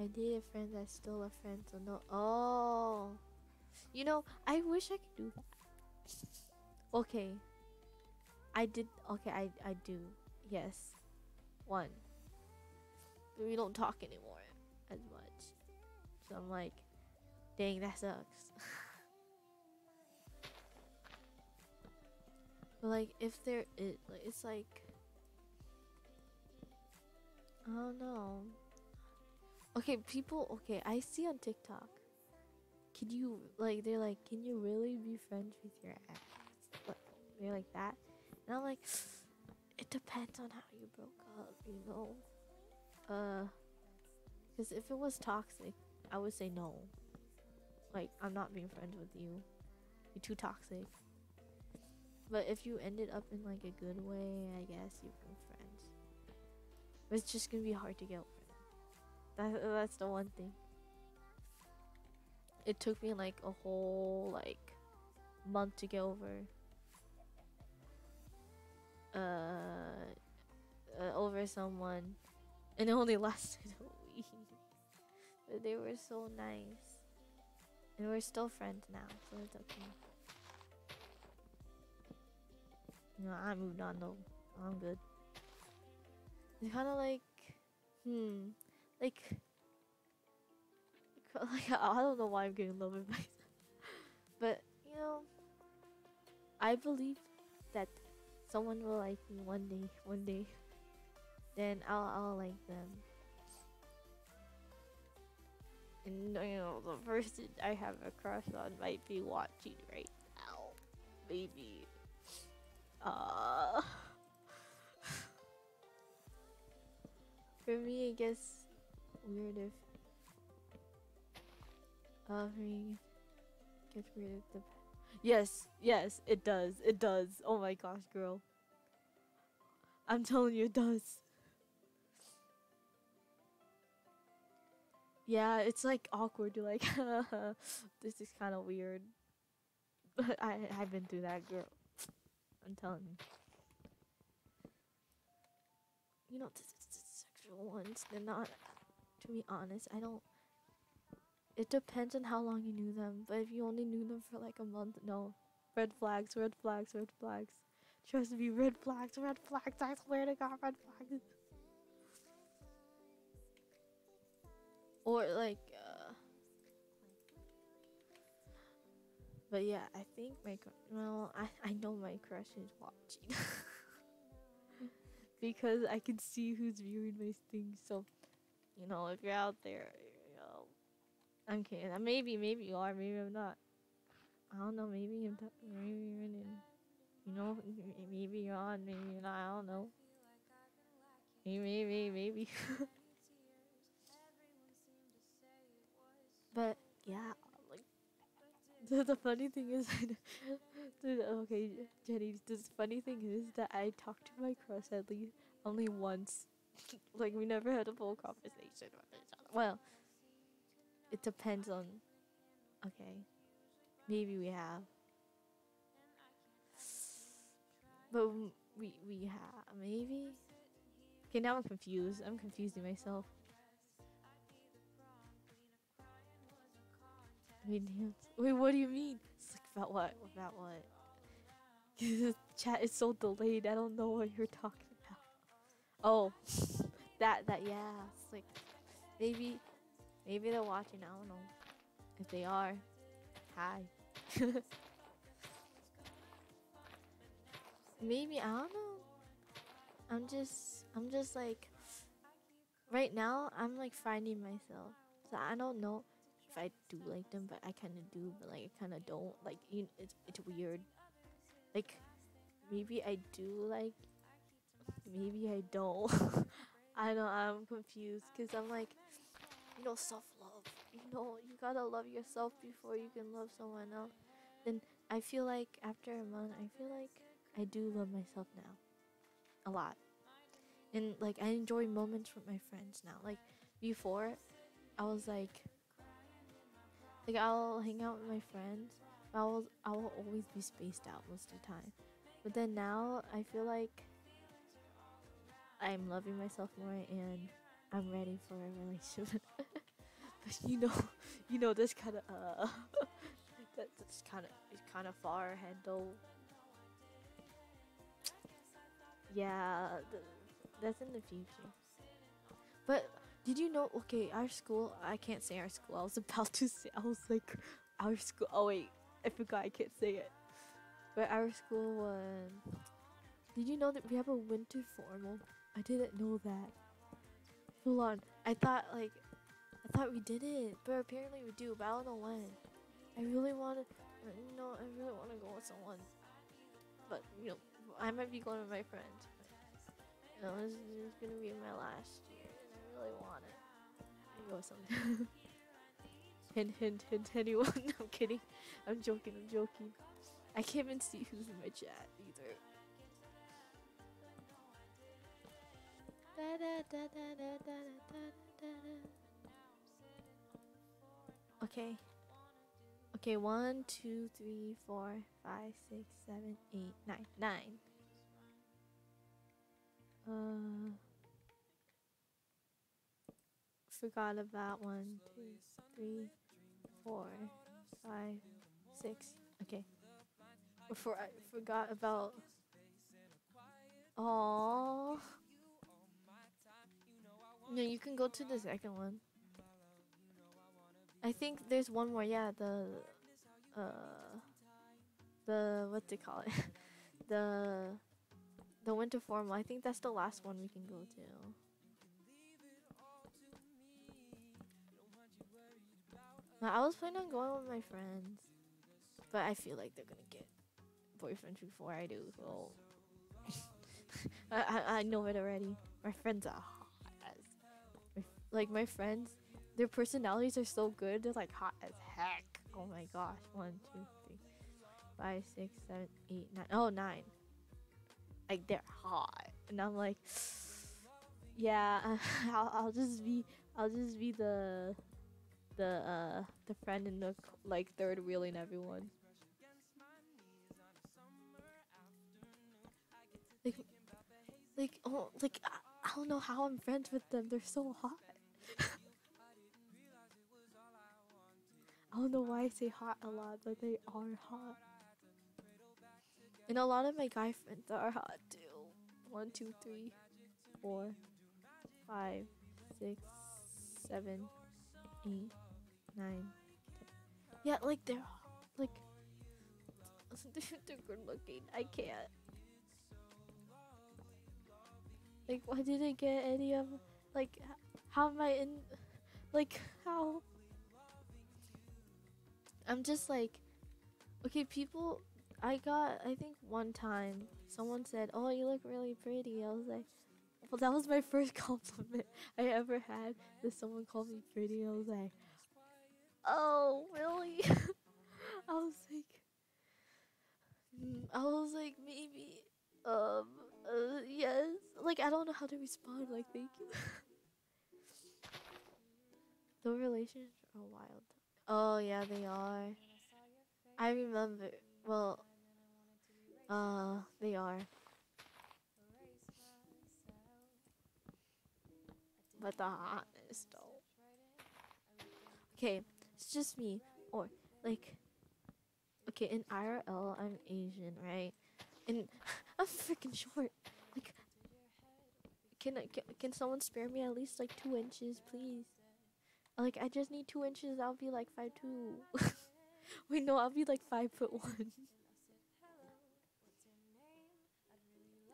I dated a friend that's still a friend, so no. Oh, you know, I wish I could do that. Okay, I did. Okay, I I do. Yes, one. We don't talk anymore as much. So I'm like, dang, that sucks. but like, if there is, like, it's like, I don't know. Okay, people. Okay, I see on TikTok. Can you like? They're like, can you really be friends with your ex? they're like that, and I'm like, it depends on how you broke up, you know. Uh, because if it was toxic, I would say no. Like, I'm not being friends with you. You're too toxic. But if you ended up in like a good way, I guess you can friends. It's just gonna be hard to get over. That, that's the one thing. It took me like a whole like month to get over. Uh, uh over someone, and it only lasted a week. But they were so nice, and we're still friends now, so it's okay. No, I moved on though. I'm good. It's kind of like, hmm, like, like I don't know why I'm getting love advice, but you know, I believe that someone will like me one day. One day, then I'll I'll like them. And you know, the person I have a crush on might be watching right now. Maybe. Uh. For me, I guess weird if rid of the. Yes, yes, it does. It does. Oh my gosh, girl. I'm telling you, it does. Yeah, it's like awkward. You're like, this is kind of weird. But I, I've been through that, girl. I'm telling you. You know, the sexual ones. They're not, to be honest, I don't. It depends on how long you knew them. But if you only knew them for like a month, no. Red flags, red flags, red flags. Trust me, red flags, red flags. I swear to God, red flags. Or like, uh, but yeah, I think my well, I I know my crush is watching because I can see who's viewing my things. So, you know, if you're out there, Kidding. Uh, Maybe, maybe you are, maybe I'm not. I don't know. Maybe I'm. Maybe you're in. You know, maybe you're on. Maybe you're not. I don't know. Maybe, maybe, maybe. but yeah, like the, funny thing is, the, okay, Jenny. The funny thing is that I talked to my crush at least only once. like we never had a full conversation with each other. Well, it depends on. Okay, maybe we have. But we we have maybe. Okay, now I'm confused. I'm confusing myself. Wait, what do you mean? It's like about what? About what? the chat is so delayed. I don't know what you're talking about. Oh, that that yeah. It's like maybe maybe they're watching. I don't know. If they are, hi. maybe I don't know. I'm just I'm just like right now I'm like finding myself. So I don't know if I do like them, but I kind of do, but like I kind of don't. Like you, it's it's weird. Like maybe I do like, maybe I don't. I know I'm confused because I'm like, you know, self love. You know, you gotta love yourself before you can love someone else. Then I feel like after a month, I feel like I do love myself now, a lot, and like I enjoy moments with my friends now. Like before, I was like like I'll hang out with my friends. I will I will always be spaced out most of the time. But then now I feel like I'm loving myself more and I'm ready for a relationship. but you know, you know this kind of uh that, that's kind of it's kind of far handle. Yeah, th- that's in the future. But did you know? Okay, our school. I can't say our school. I was about to say. I was like, our school. Oh wait, I forgot. I can't say it. But our school was. Did you know that we have a winter formal? I didn't know that. Hold on. I thought like, I thought we did it, but apparently we do. But I don't know when. I really want to. Know, I really want to go with someone. But you know, I might be going with my friends. You know, this is gonna be my last year, and I really want it. I go with someone. hint, hint, hint. Anyone? I'm kidding. I'm joking. I'm joking. I can't even see who's in my chat either. Okay. Okay, one, two, three, four, five, six, seven, eight, nine. Nine. Uh forgot about one, two, three, four, five, six. Okay. Before I forgot about Oh. No, you can go to the second one. I think there's one more. Yeah, the uh the what they call it? the the winter formal. I think that's the last one we can go to. I was planning on going with my friends, but I feel like they're gonna get boyfriends before I do. So I, I I know it already. My friends are like my friends. Their personalities are so good. They're like hot as heck. Oh my gosh. One, two, three, five, six, seven, eight, nine. Oh, nine. Like they're hot, and I'm like, yeah. I'll I'll just be I'll just be the the uh the friend in the like third wheeling everyone. Like like oh like I, I don't know how I'm friends with them. They're so hot. I don't know why I say hot a lot, but they are hot. And a lot of my guy friends are hot too. One, two, three, four, five, six, seven, eight, nine. Yeah, like they're like they're good looking. I can't. Like, why did I get any of like? How am I in? Like, how? I'm just like, okay, people. I got. I think one time someone said, "Oh, you look really pretty." I was like, well, that was my first compliment I ever had. That someone called me pretty. I was like, oh, really? I was like, mm, I was like, maybe, um, uh, yes. Like, I don't know how to respond. Like, thank you. the relations are wild. Oh yeah, they are. I remember. Well, uh, they are. But the hotness, though. Okay, it's just me. Or, like, okay, in IRL, I'm Asian, right? And I'm freaking short. Like, can, can, can someone spare me at least, like, two inches, please? Like, I just need two inches. I'll be, like, five two. Wait, no, I'll be, like, five foot one.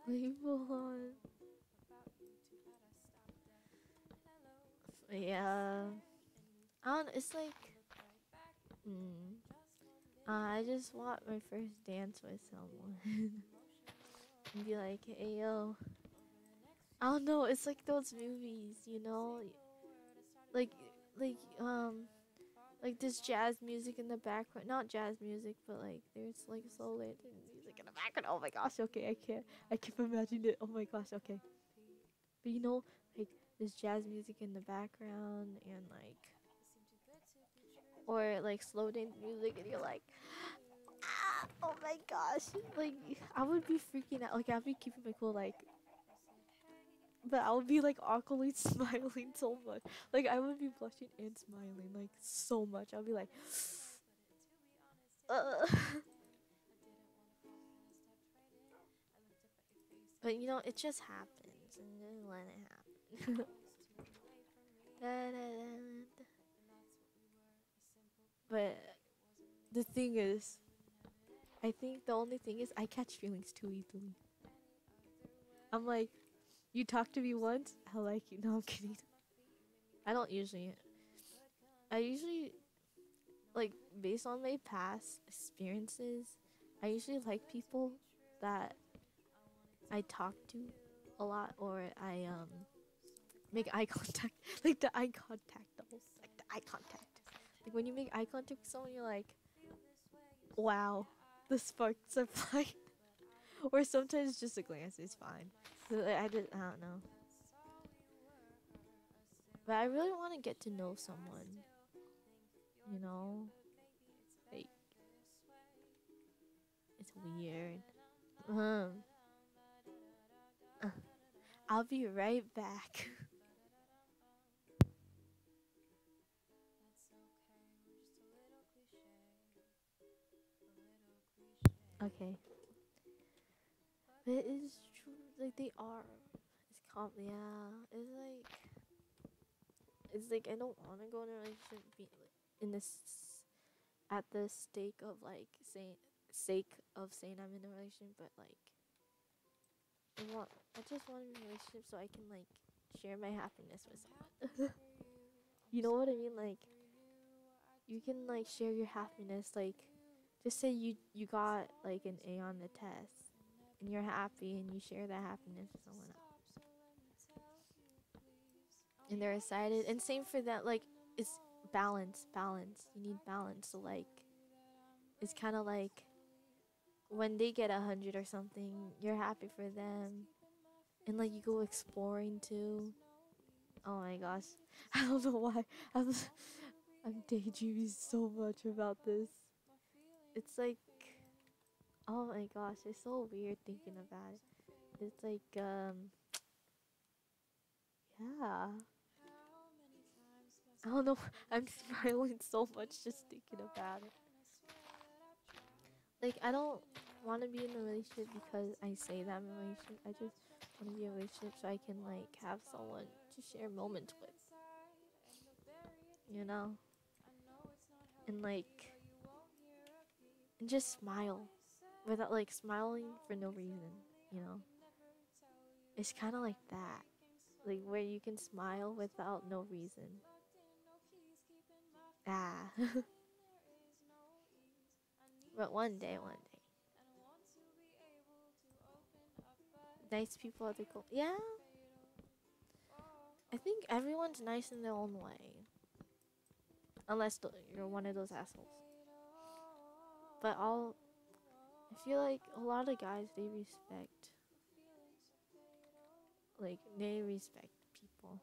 Hold on. Yeah. I don't. It's like. Hmm. Uh, I just want my first dance with someone. and be like, hey yo. I don't know. It's like those movies, you know, like like um like this jazz music in the background. Not jazz music, but like there's like slow dancing music in the background. Oh my gosh. Okay, I can't. I can't imagine it. Oh my gosh. Okay. But you know, like there's jazz music in the background and like or like slow dance music and you're like ah, oh my gosh like i would be freaking out like i'd be keeping my cool like but i would be like awkwardly smiling so much like i would be blushing and smiling like so much I'll be like but you know it just happens and just let it happen. But the thing is, I think the only thing is I catch feelings too easily. I'm like, you talk to me once, I like you. No, I'm kidding. I don't usually. I usually, like, based on my past experiences, I usually like people that I talk to a lot or I um make eye contact. Like the eye contact though. Like the eye contact. Like when you make eye contact with someone, you're like, wow, the sparks are flying. or sometimes just a glance is fine. I just I don't know. But I really want to get to know someone. you know? Like, it's weird. Um, uh, I'll be right back. okay. But it is true, like they are. It's calm, yeah. It's like, it's like I don't want to go in a relationship be in this at the stake of like saying sake of saying I'm in a relationship, but like I want I just want a relationship so I can like share my happiness with someone. you know what I mean? Like you can like share your happiness like just say you you got like an A on the test and you're happy and you share that happiness with someone else. And they're excited and same for that like it's balance, balance. You need balance. So like it's kind of like when they get a hundred or something, you're happy for them, and like you go exploring too. Oh my gosh, I don't know why I'm I'm daydreaming so much about this. It's like, oh my gosh, it's so weird thinking about it. It's like um, yeah. I don't know. I'm smiling so much just thinking about it. Like I don't want to be in a relationship because I say that I'm in a relationship. I just want to be in a relationship so I can like have someone to share moments with. You know? And like and just smile without like smiling for no reason, you know? It's kind of like that. Like where you can smile without no reason. Ah. But one day, one day. Nice people at the cool. Yeah. I think everyone's nice in their own way. Unless you're one of those assholes. But all. I feel like a lot of guys, they respect. Like, they respect people.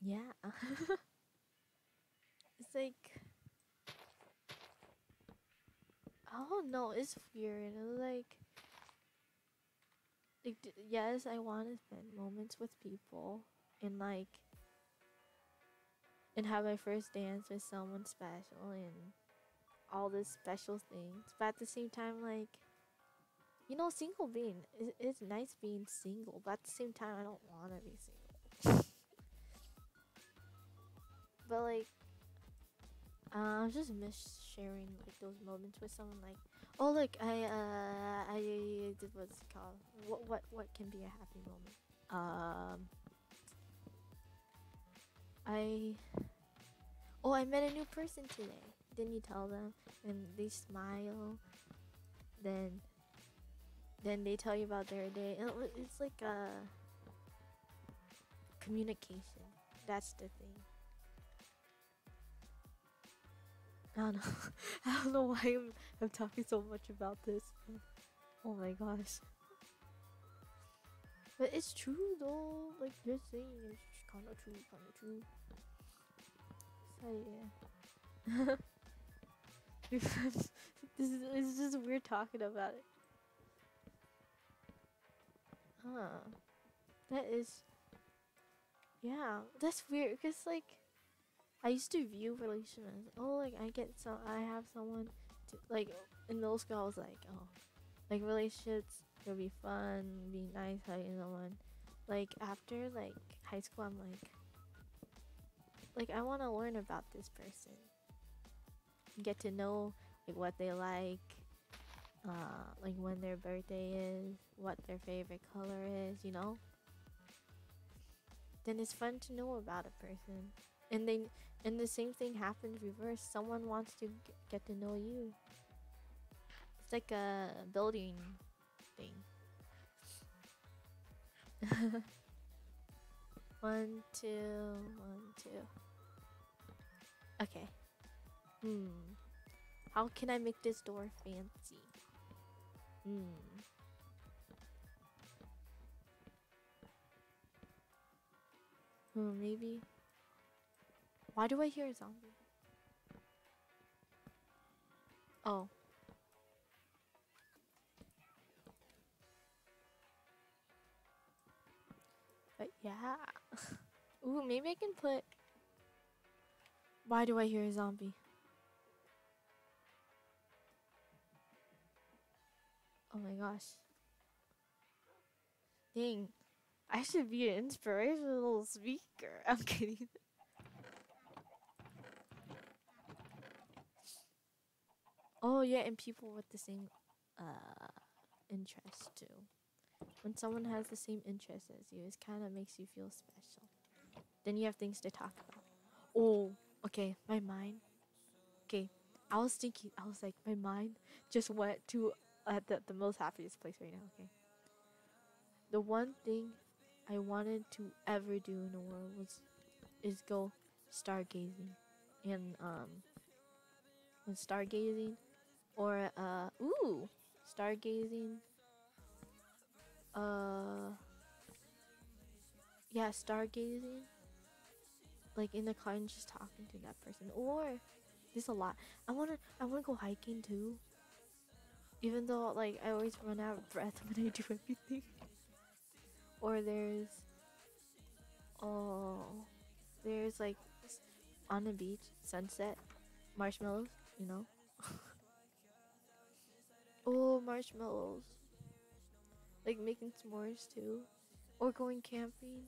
Yeah. it's like I don't know. It's weird. Like, like yes, I want to spend moments with people and like, and have my first dance with someone special and all these special things. But at the same time, like, you know, single being it, it's nice being single, but at the same time, I don't want to be single. but like, uh, I just miss sharing like those moments with someone. Like, oh look, I uh, I did what's it called? What what what can be a happy moment? Um, I oh I met a new person today. Then you tell them, and they smile. Then then they tell you about their day. It's like a communication. That's the thing. I don't know. I don't know why I'm, I'm talking so much about this. Oh my gosh. But it's true though. Like you're saying, it's kind of true, kind of true. So yeah. this is it's just weird talking about it. Huh. That is. Yeah, that's weird. Cause like I used to view relationships oh like I get so I have someone to like in middle school I was like oh like relationships it'll be fun be nice having someone like after like high school I'm like like I want to learn about this person get to know like what they like uh like when their birthday is what their favorite color is you know then it's fun to know about a person and then and the same thing happens reverse. Someone wants to get to know you. It's like a building thing. one, two, one, two. Okay. Hmm. How can I make this door fancy? Hmm. Hmm, maybe Why do I hear a zombie? Oh. But yeah. Ooh, maybe I can put. Why do I hear a zombie? Oh my gosh. Dang. I should be an inspirational speaker. I'm kidding. Oh yeah, and people with the same uh interest too. When someone has the same interest as you, it kind of makes you feel special. Then you have things to talk about. Oh, okay, my mind. Okay, I was thinking, I was like, my mind just went to uh, the the most happiest place right now. Okay, the one thing I wanted to ever do in the world was is go stargazing, and um, stargazing or uh ooh stargazing uh yeah stargazing like in the car and just talking to that person. Or there's a lot. I want to i want to go hiking too even though like i always run out of breath when i do everything or there's oh there's like on the beach sunset marshmallows you know Oh, marshmallows. Like making s'mores too. Or going camping.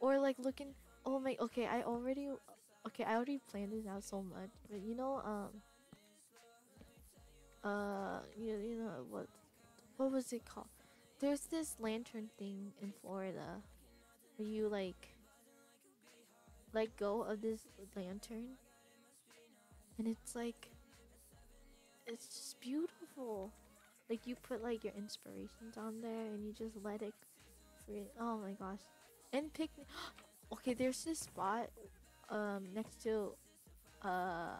Or like looking oh my okay, I already okay, I already planned this out so much. But you know, um uh you, you know what what was it called? There's this lantern thing in Florida where you like let go of this lantern and it's like it's just beautiful. Like you put like your inspirations on there and you just let it free. Oh my gosh. And picnic. okay, there's this spot um next to uh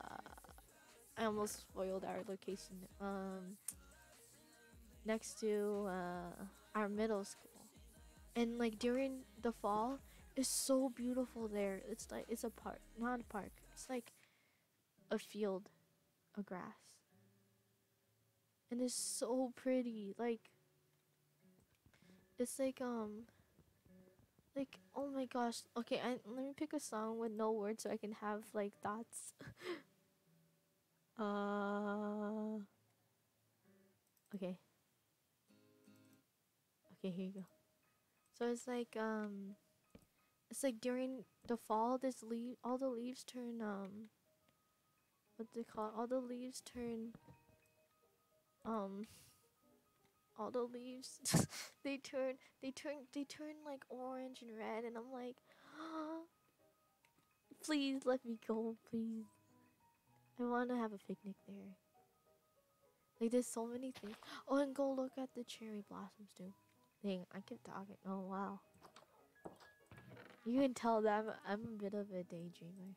I almost spoiled our location. Um next to uh our middle school. And like during the fall, it's so beautiful there. It's like it's a park, not a park. It's like a field, a grass and it's so pretty. Like it's like um like oh my gosh. Okay, I, let me pick a song with no words so I can have like thoughts. uh Okay. Okay, here you go. So it's like um it's like during the fall this leaf all the leaves turn um what they call all the leaves turn um all the leaves they turn they turn they turn like orange and red and I'm like please let me go please I want to have a picnic there. Like there's so many things. Oh and go look at the cherry blossoms too. Dang I keep talking oh wow. You can tell that I'm, I'm a bit of a daydreamer.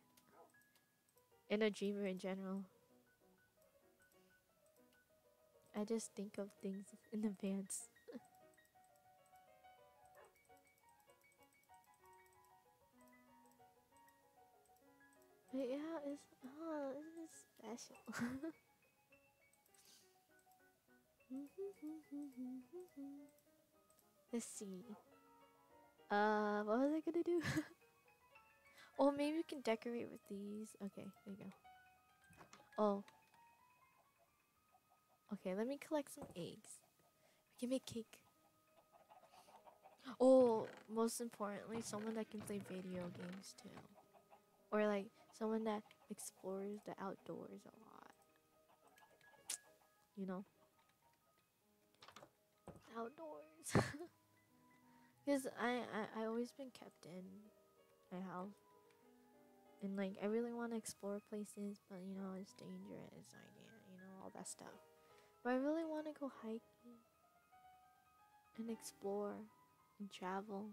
And a dreamer in general. I just think of things in advance. But yeah, it's oh, it's special. Let's see. Uh, what was I gonna do? oh, maybe we can decorate with these. Okay, there you go. Oh, Okay, let me collect some eggs. We can make cake. Oh, most importantly, someone that can play video games too. Or like someone that explores the outdoors a lot. You know? Outdoors. Because I, I, I always been kept in my house. And like, I really want to explore places, but you know, it's dangerous. I can't, you know, all that stuff. But I really want to go hiking and explore and travel.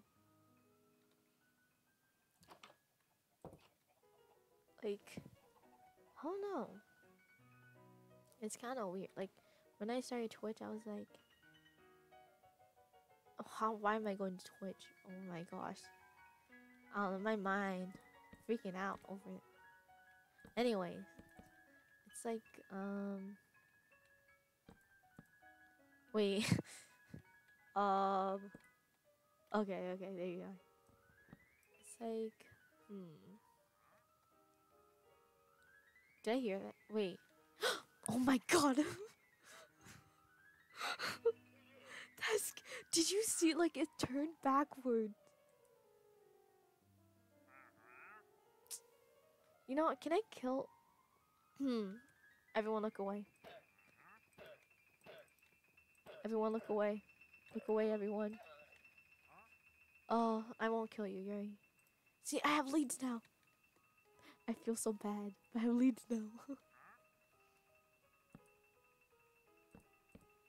Like, I don't know. It's kind of weird. Like, when I started Twitch, I was like, how, why am I going to Twitch? Oh my gosh. Um, my mind freaking out over it. Anyways, it's like um. Wait. um. Okay, okay, there you go. It's like, hmm. Did I hear that? Wait. oh my god. That's. Did you see? Like it turned backwards. You know what? Can I kill? Hmm. Everyone, look away. Everyone, look away. Look away, everyone. Oh, I won't kill you, Yuri. See, I have leads now. I feel so bad. But I have leads now.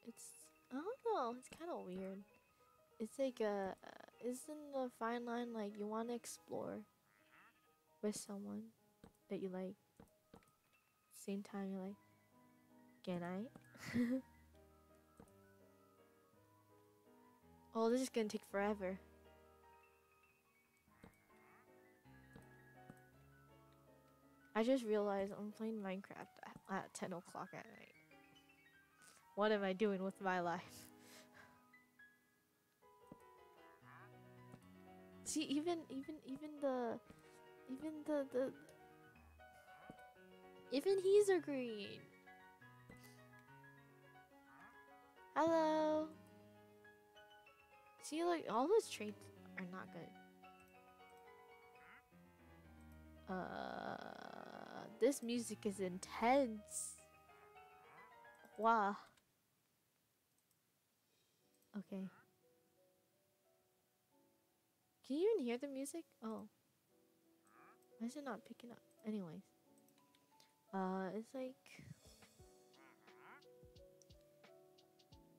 it's I don't know. It's kind of weird. It's like a uh, isn't the fine line like you want to explore with someone that you like. Same time you're like, can I? oh, this is gonna take forever. I just realized I'm playing Minecraft at, at 10 o'clock at night. What am I doing with my life? See, even, even, even the, even the, the, even he's agreeing. Hello. See, like, all those traits are not good. Uh, this music is intense. Wow. Okay. Can you even hear the music? Oh. Why is it not picking up? Anyways. Uh, it's like...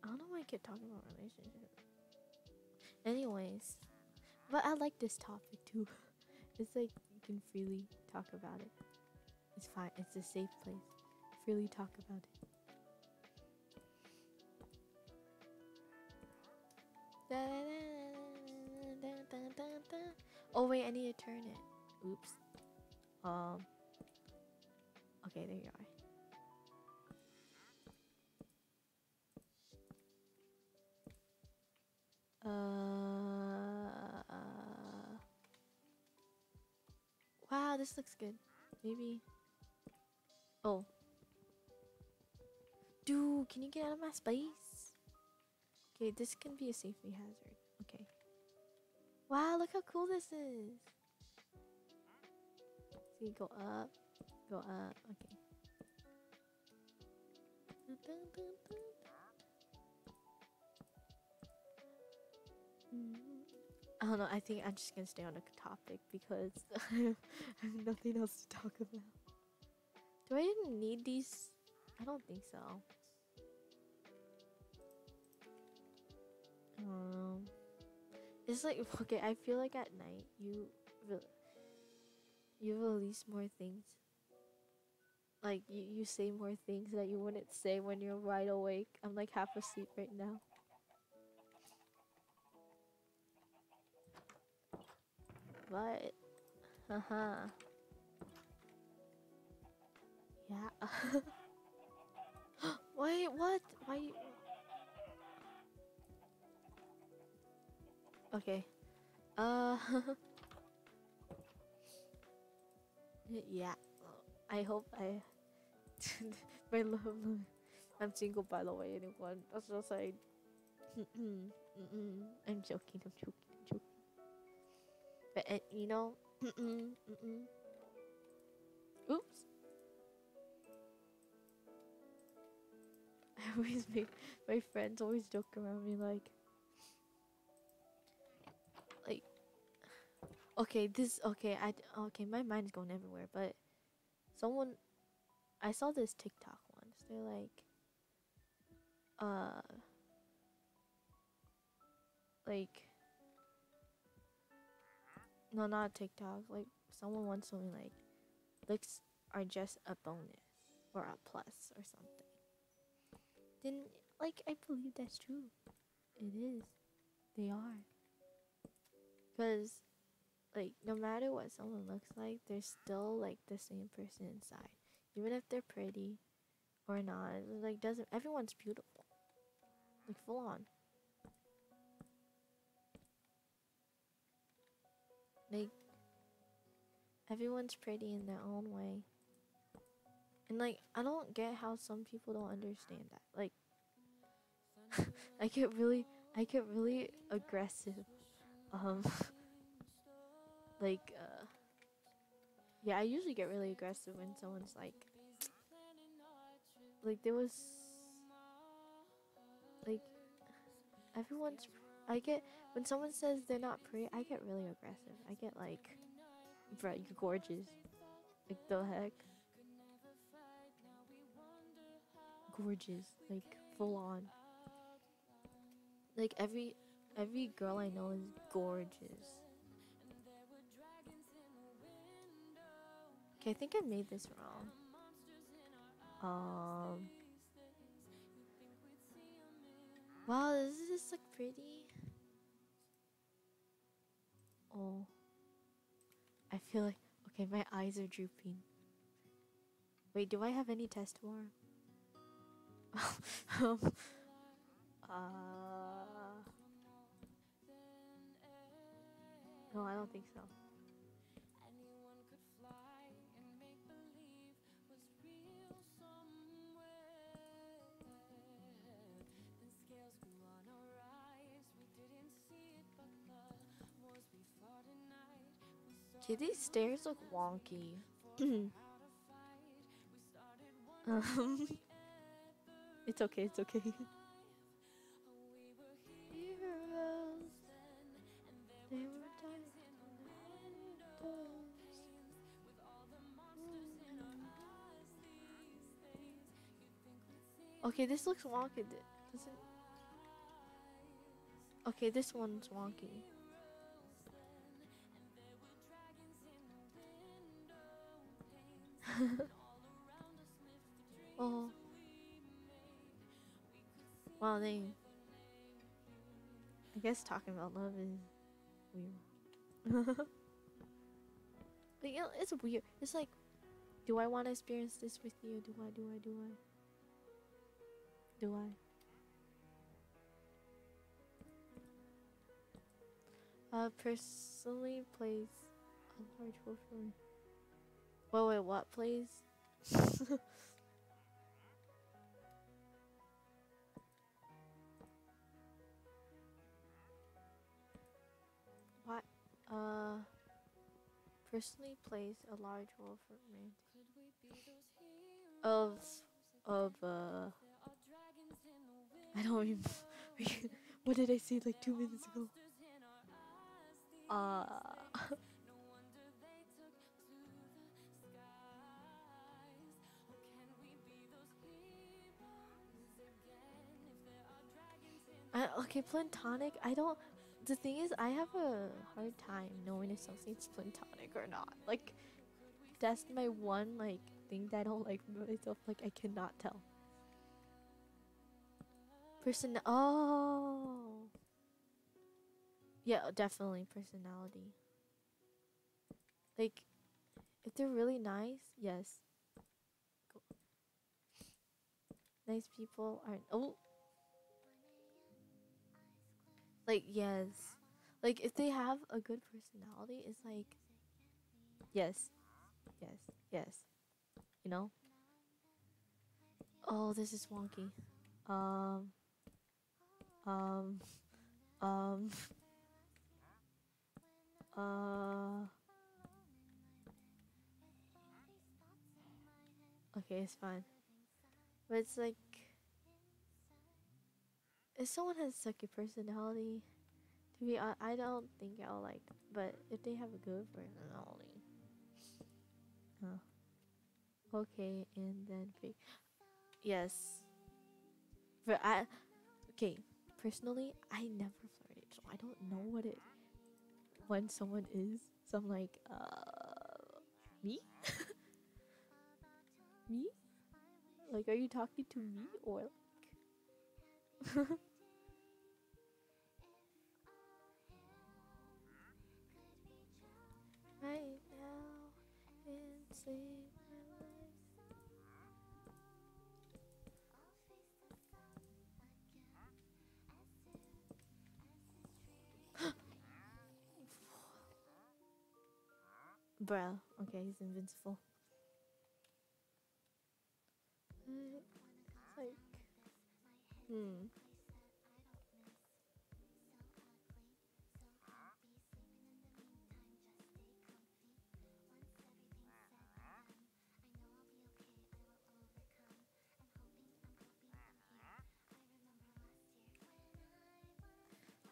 I don't know why I keep talking about relationships. Anyways. But I like this topic too. it's like can freely talk about it. It's fine. It's a safe place. Freely talk about it. Oh wait, I need to turn it. Oops. Um. Okay, there you are. Uh, wow, this looks good. Maybe. Oh. Dude, can you get out of my space? Okay, this can be a safety hazard. Okay. Wow, look how cool this is. See, go up, go up. Okay. Mm. I don't know. I think I'm just gonna stay on the topic because I have nothing else to talk about. Do I even need these? I don't think so. Um, it's like okay. I feel like at night you re- you release more things. Like you, you say more things that you wouldn't say when you're wide awake. I'm like half asleep right now. But, haha. Yeah. Wait, what? Why? Okay. Uh. yeah. I hope I. My love. I'm single, by the way. Anyone? That's just like. I'm joking. I'm joking. But uh, you know, mm-mm, mm-mm. oops. I always make my friends always joke around me like, like, okay, this okay. I okay, my mind is going everywhere. But someone, I saw this TikTok once. They're like, uh, like no, not TikTok. Like someone once told me like looks are just a bonus or a plus or something. Then like I believe that's true. It is. They are. Cause like no matter what someone looks like, they're still like the same person inside. Even if they're pretty or not. Like doesn't everyone's beautiful. Like full on. Like everyone's pretty in their own way. And like I don't get how some people don't understand that. Like I get really I get really aggressive. Um like uh yeah, I usually get really aggressive when someone's like like there was like everyone's I get when someone says they're not pretty, I get really aggressive. I get like bro, you're gorgeous. Like the heck? Gorgeous. Like full on. Like every every girl I know is gorgeous. Okay, I think I made this wrong. Um. Wow, this like pretty? Oh. I feel like okay, my eyes are drooping. Wait, do I have any test tomorrow? um, uh, no, I don't think so. Okay, these stairs look wonky. um, it's okay, it's okay. Okay, this looks wonky. Does it? Okay, this one's wonky. oh. Well, they. I guess talking about love is weird. know, it's weird. It's like, do I want to experience this with you? Do I? Do I? Do I? Do I? Uh, personally plays a large role for me. Wait, wait, what, please? what? Uh, personally plays a large role for me. Of, of, uh, I don't even. what did I say like two minutes ago? Uh. I, okay, platonic. I don't. The thing is, I have a hard time knowing if something's platonic or not. Like, that's my one like thing that I don't like myself. Like, I cannot tell. Person. Oh. Yeah, definitely personality. Like, if they're really nice, yes. Cool. Nice people aren't. Oh. Like, yes. Like, if they have a good personality, it's like, yes, yes, yes. You know? Oh, this is wonky. Um, um, um, uh. Okay, it's fine. But it's like if someone has sucky personality, to be honest, I don't think I'll like. Them. But if they have a good personality, oh, okay, and then. Yes, but I, okay. Personally, I never flirted, so I don't know what it when someone is. So I'm like, uh, me, me. Like, are you talking to me or? right now and save my life. Bruh. Okay, he's invincible. Hmm.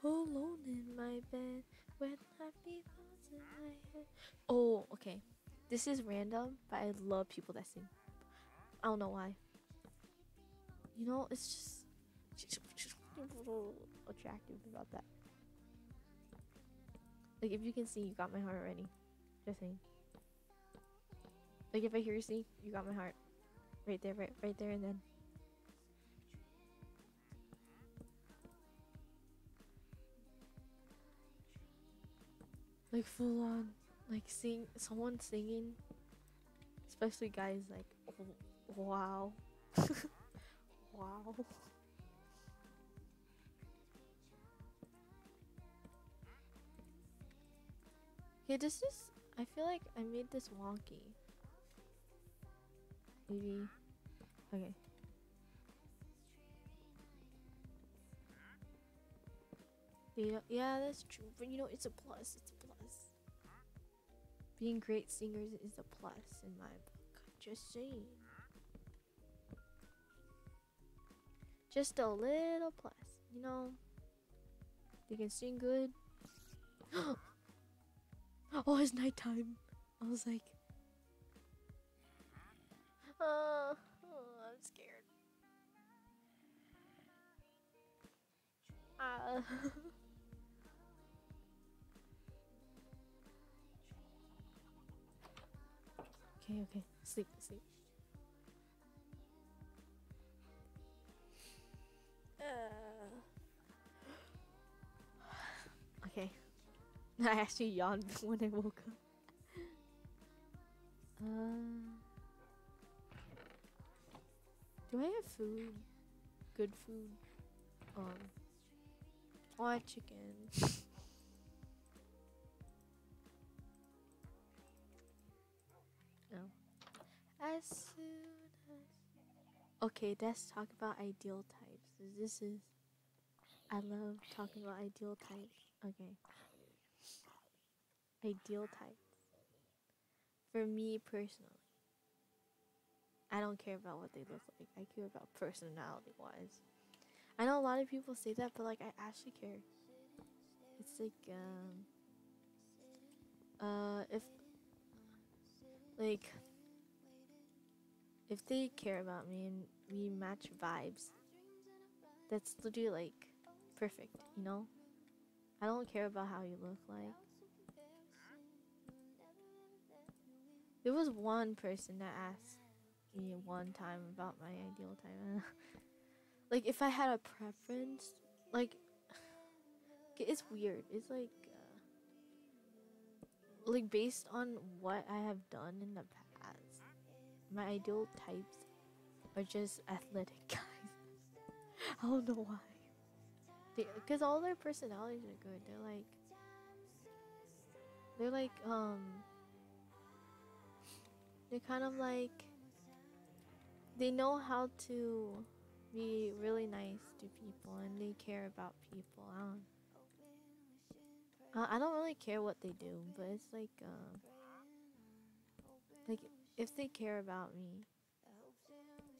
Alone in my bed with happy thoughts in my head. Oh, okay. This is random, but I love people that sing. I don't know why. You know, it's just, just attractive about that. Like if you can see, you got my heart already. Just saying. Like if I hear you sing, you got my heart. Right there, right, right there, and then. Like full on, like sing someone singing, especially guys like, oh, wow, wow. Okay, this is. I feel like I made this wonky. Maybe. Okay. Yeah, that's true. But you know, it's a plus. It's a plus. Being great singers is a plus in my book. Just saying. Just a little plus. You know, they can sing good. oh, it's nighttime. I was like, uh, oh, I'm scared. Uh. okay, okay. Sleep, sleep. Uh. I actually yawned when I woke up. Uh, do I have food? Good food. Um, I want chicken. no. As soon as. Okay, let's talk about ideal types. This is. I love talking about ideal types. Okay. Ideal types. For me personally, I don't care about what they look like. I care about personality wise. I know a lot of people say that, but like I actually care. It's like um uh if like if they care about me and we match vibes, that's literally like perfect, you know? I don't care about how you look like. There was one person that asked me one time about my ideal type. like if I had a preference, like it's weird. It's like uh, like based on what I have done in the past, my ideal types are just athletic guys. I don't know why. Because all their personalities are good. They're like they're like um they're kind of like they know how to be really nice to people and they care about people. I don't, I don't really care what they do, but it's like um, like if they care about me,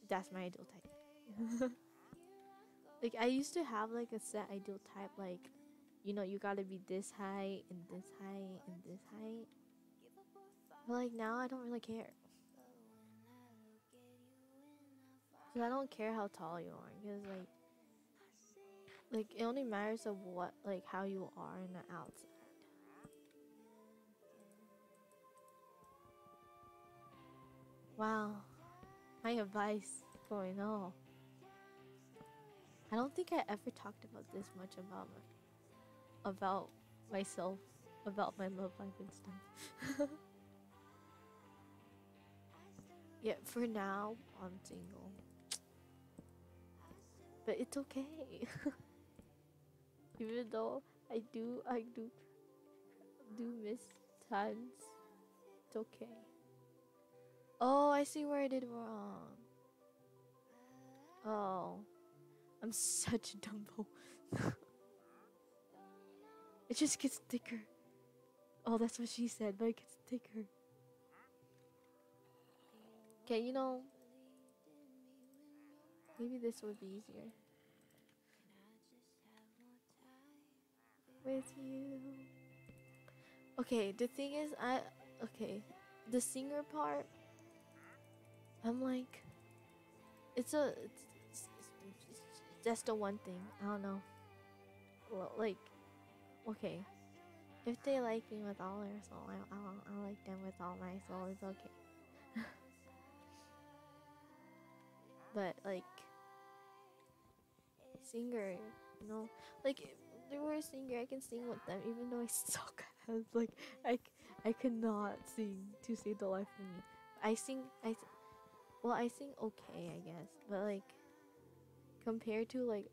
that's my ideal type. like I used to have like a set ideal type, like you know you gotta be this height and this height and this height. But like now I don't really care. Cause I don't care how tall you are, cause like, like it only matters of what, like how you are in the outside. Wow, my advice going on. I don't think I ever talked about this much about my, about myself, about my love life and stuff. yeah, for now, I'm single but it's okay. Even though I do, I do, do miss times It's okay. Oh, I see where I did wrong. Oh. I'm such a dumbo. it just gets thicker. Oh, that's what she said, but it gets thicker. Okay, you know, maybe this would be easier. With you. Okay, the thing is, I. Okay, the singer part. I'm like. It's a. It's, it's, the one thing. I don't know. Well, like. Okay. If they like me with all their soul, I, I, I like them with all my soul. It's okay. but like singer, you know, like if they were a singer, I can sing with them, even though I suck. Was like, I, I cannot sing to save the life of me. I sing, I, well, I sing okay, I guess, but like compared to like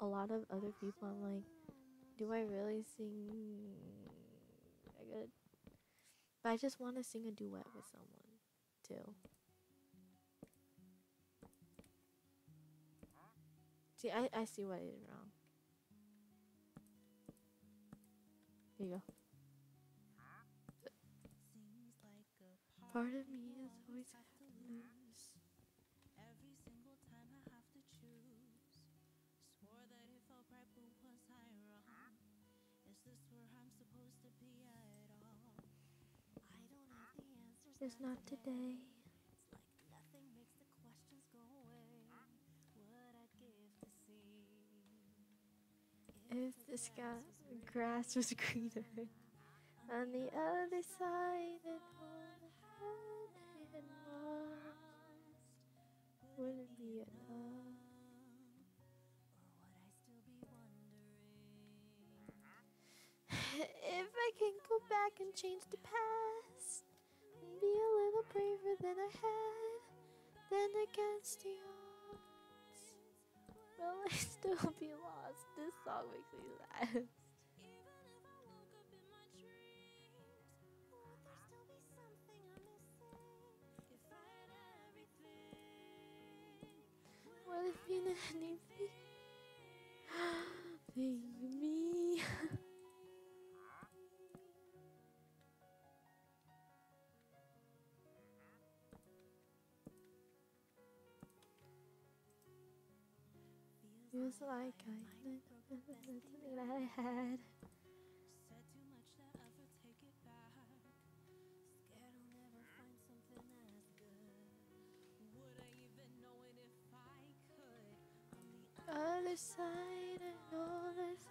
a lot of other people, I'm like, do I really sing? I good. But I just want to sing a duet with someone too. See, I, I see what I did wrong. Here you go. Part of me is always lose. Every single time I have to choose. Swore that it felt right, but was I wrong? Is this where I'm supposed to be at all? I don't have the answers. It's not today. If the sky grass was greener on the other side and all I had lost wouldn't be enough. If I can go back and change the past, be a little braver than I had, then against the odds, will I still be lost? This song makes me laugh. What if you need anything? Think me. it if I could? On the Other side and all that's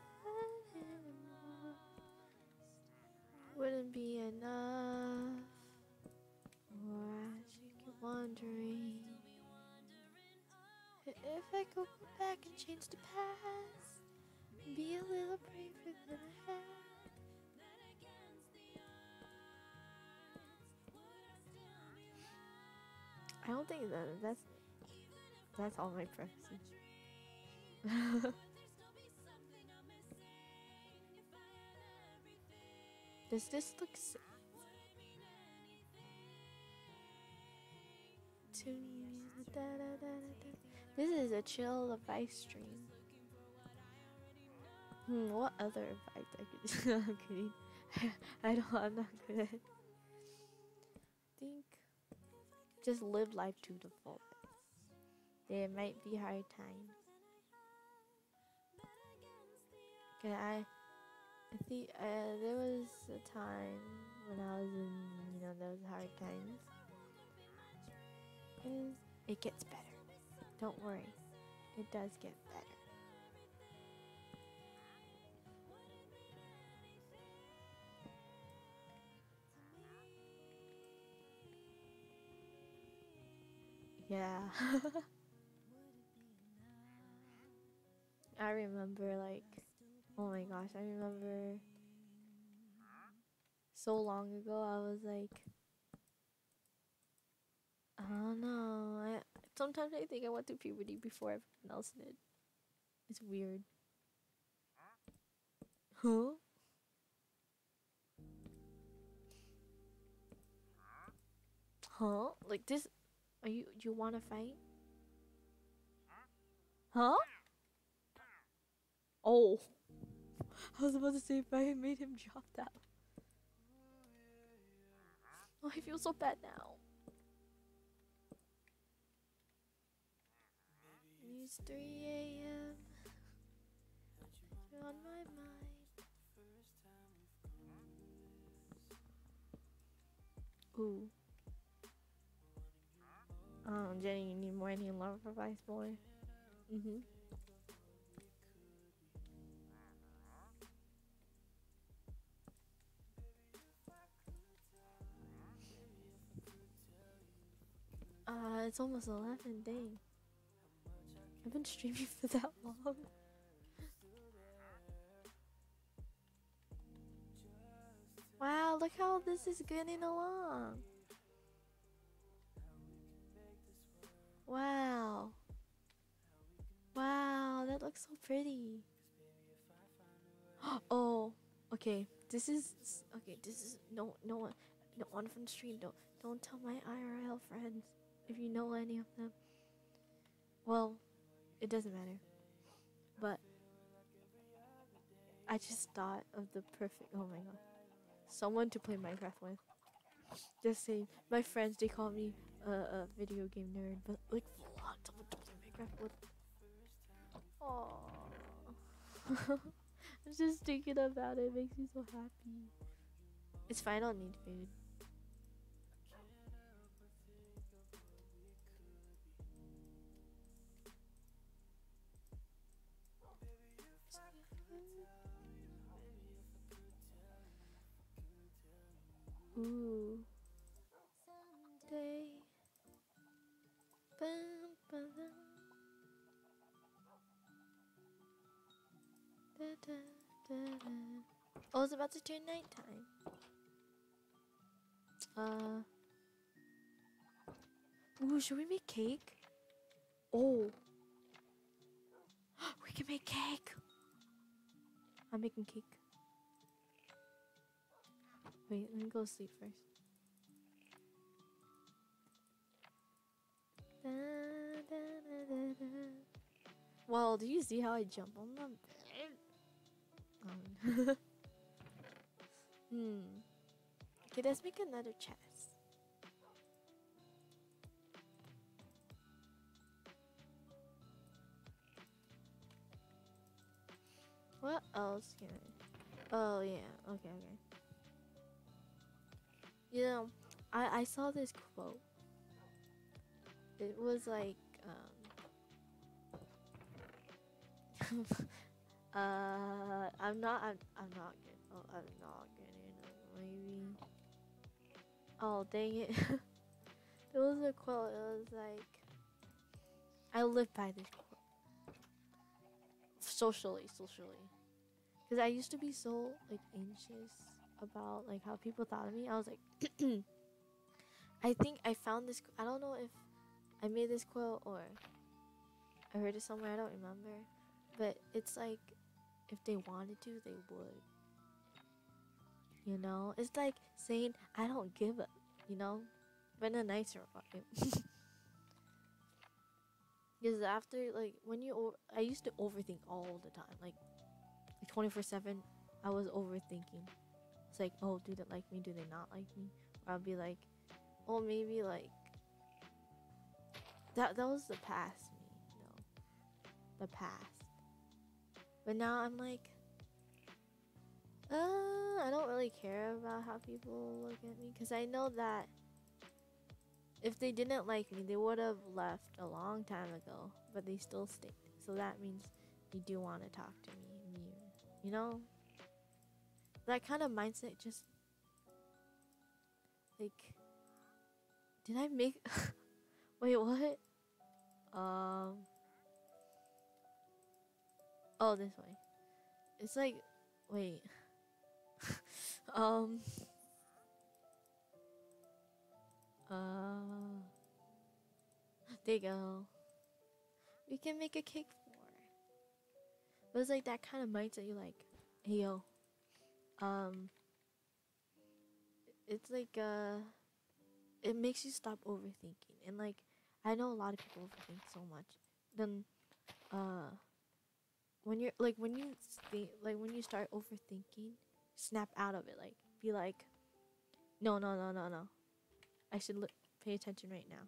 anymore wouldn't be enough. Or I should keep wondering if I could go back and change the past, be a little braver than I have. I don't think that that's that's all my prefaces. Does this look to me? Da, da, da. This is a chill advice stream. Hmm, what other advice I could? I'm kidding. I don't. I'm not good at. Think. Just live life to the fullest. There might be hard times. Okay, I. I think uh, there was a time when I was in, you know, those hard times. And it gets better. Don't worry. It does get better. Yeah. I remember like oh my gosh, I remember so long ago I was like I don't know. I sometimes I think I went through puberty before everyone else did. It's weird. Huh? Huh? Like this? Are you? Do You want to fight? Huh? Oh. I was about to say if I made him drop that. Oh, I feel so bad now. It's 3 a.m. You're on my mind. Ooh. Oh, Jenny, you need more any love advice, boy. Mm-hmm. Uh, it's almost 11, dang. I've been streaming for that long. Wow, look how this is getting along. Wow. Wow, that looks so pretty. oh, okay. This is okay. This is no, no one, no one from the stream. Don't, don't tell my IRL friends if you know any of them. Well, it doesn't matter. But I just thought of the perfect. Oh my god, someone to play Minecraft with. Just saying, my friends they call me a, a video game nerd, but like on someone to play Minecraft with. Oh, I'm just thinking about it. it. Makes me so happy. It's fine. I don't need food. Ooh. Da, da, da. Oh, it's about to turn nighttime. Uh. Ooh, should we make cake? Oh. we can make cake. I'm making cake. Wait, let me go sleep first. Da, da, da, well, do you see how I jump on the bed? Um. hmm. Okay, let's make another chest. What else can I? Oh yeah, okay, okay. You know, I I saw this quote. It was like um uh I'm not I'm I'm not good. Oh, I'm not getting it. Maybe. Oh dang it! there was a quote. It was like, I live by this quote. Socially, socially, because I used to be so like anxious about like how people thought of me. I was like, I think I found this. I don't know if I made this quote or I heard it somewhere. I don't remember, but it's like if they wanted to, they would. You know, it's like saying I don't give a, you know, but in a nicer way. Because after like when you, I used to overthink all the time, like, like twenty four seven. I was overthinking. It's like, oh, do they like me? Do they not like me? Or I'll be like, oh, maybe like that. That was the past me, you know, the past. But now I'm like, uh, I don't really care about how people look at me because I know that if they didn't like me, they would have left a long time ago, but they still stayed. So that means you do want to talk to me, you know? That kind of mindset just like did I make wait what? Um Oh this way. It's like wait. um uh there you go. We can make a cake for. But it's like that kind of mindset you like, hey yo, um it's like uh it makes you stop overthinking. And like I know a lot of people overthink so much. Then uh when you're like when you think like when you start overthinking, snap out of it. Like be like, no, no, no, no, no. I should li- pay attention right now.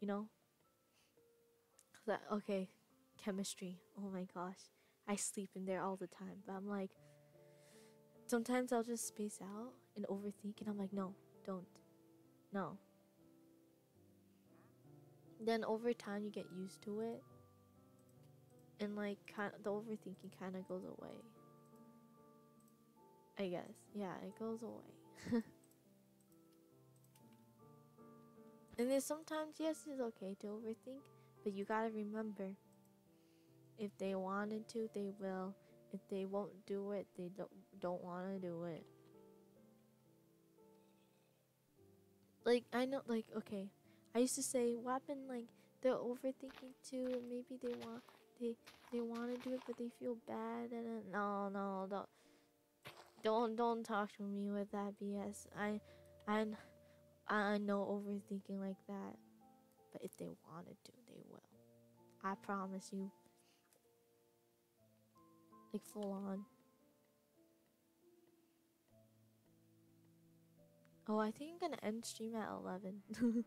You know. That okay, chemistry. Oh my gosh, I sleep in there all the time. But I'm like, sometimes I'll just space out and overthink, and I'm like, no, don't, no. Then over time you get used to it, and like kind the overthinking kind of goes away. I guess, yeah, it goes away. and then sometimes, yes, it's okay to overthink, but you gotta remember if they wanted to, they will. If they won't do it, they don't don't want to do it. Like I know, like okay, I used to say, happened? Like they're overthinking too, maybe they want they they want to do it, but they feel bad, and no, no, don't don't don't talk to me with that BS. I I I know overthinking like that, but if they want to, do, they will. I promise you. Like full on. Oh, I think I'm gonna end stream at 11.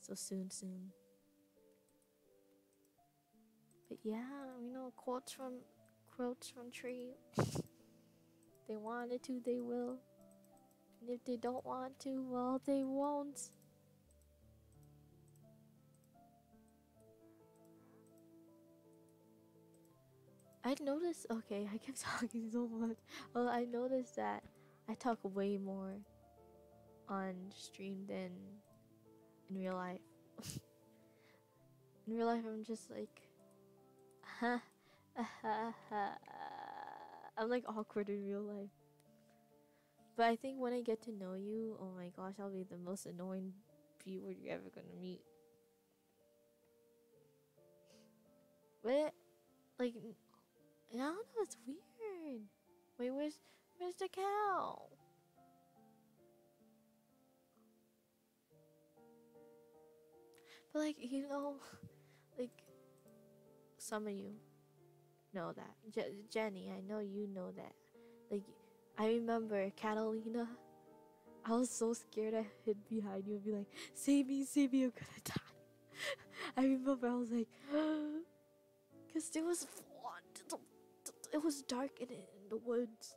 so soon, soon. But yeah, you know, quotes from quotes from tree. they wanted to, they will. And if they don't want to, well, they won't. I noticed. Okay, I kept talking so much. Well, I noticed that I talk way more on stream than in real life. in real life, I'm just like, I'm like awkward in real life. But I think when I get to know you, oh my gosh, I'll be the most annoying viewer you're ever gonna meet. But like, I don't know, it's weird. Wait, where's where's the cow? But like, you know, like some of you know that. Je- Jenny, I know you know that. Like, I remember Catalina. I was so scared I hid behind you and be like, save me, save me, I'm gonna die. I remember I was like, because there was it was dark in, it, in the woods.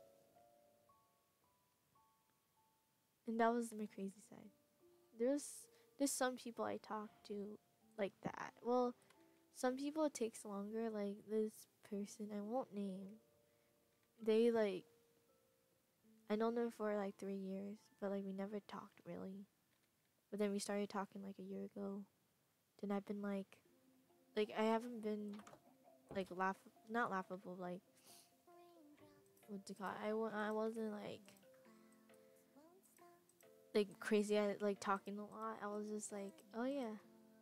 And that was my crazy side. There's there's some people I talk to like that. Well, some people it takes longer. Like this person, I won't name. They like. I known them for like three years, but like we never talked really. But then we started talking like a year ago. Then I've been like, like I haven't been, like laugh not laughable like. What to call? It? I w- I wasn't like like crazy at like talking a lot. I was just like, oh yeah,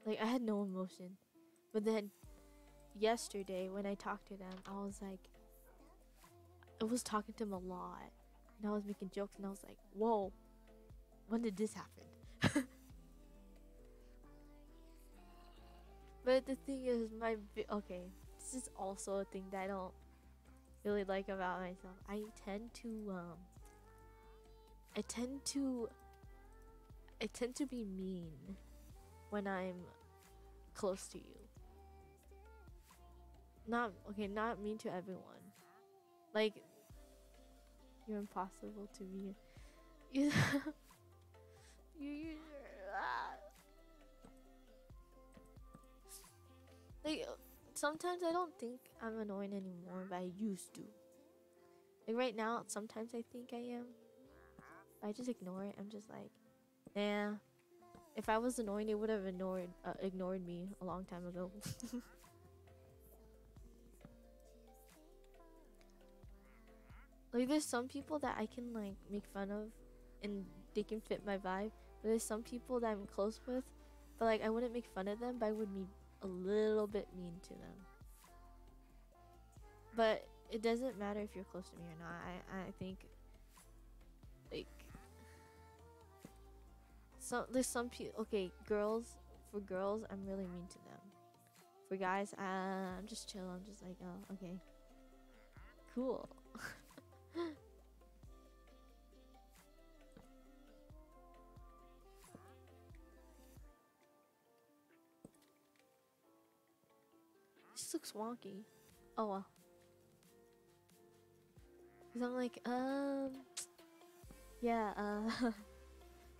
like I had no emotion. But then yesterday when I talked to them, I was like, I was talking to them a lot, and I was making jokes, and I was like, whoa, when did this happen? but the thing is, my okay, this is also a thing that I don't really like about myself. I tend to um, I tend to I tend to be mean when I'm close to you. Not okay, not mean to everyone. Like you're impossible to be. You, you, you ah. like sometimes I don't think I'm annoying anymore, but I used to. Like right now, sometimes I think I am. I just ignore it. I'm just like, nah. If I was annoying, they would have ignored uh, ignored me a long time ago. like there's some people that I can like make fun of, and they can fit my vibe. But there's some people that I'm close with, but like I wouldn't make fun of them, but I would be a little bit mean to them. But it doesn't matter if you're close to me or not. I I think some there's some people. Okay, girls. For girls, I'm really mean to them. For guys, uh, I'm just chill. I'm just like, oh, okay, cool. this looks wonky. Oh well. Cause I'm like, um, yeah, uh,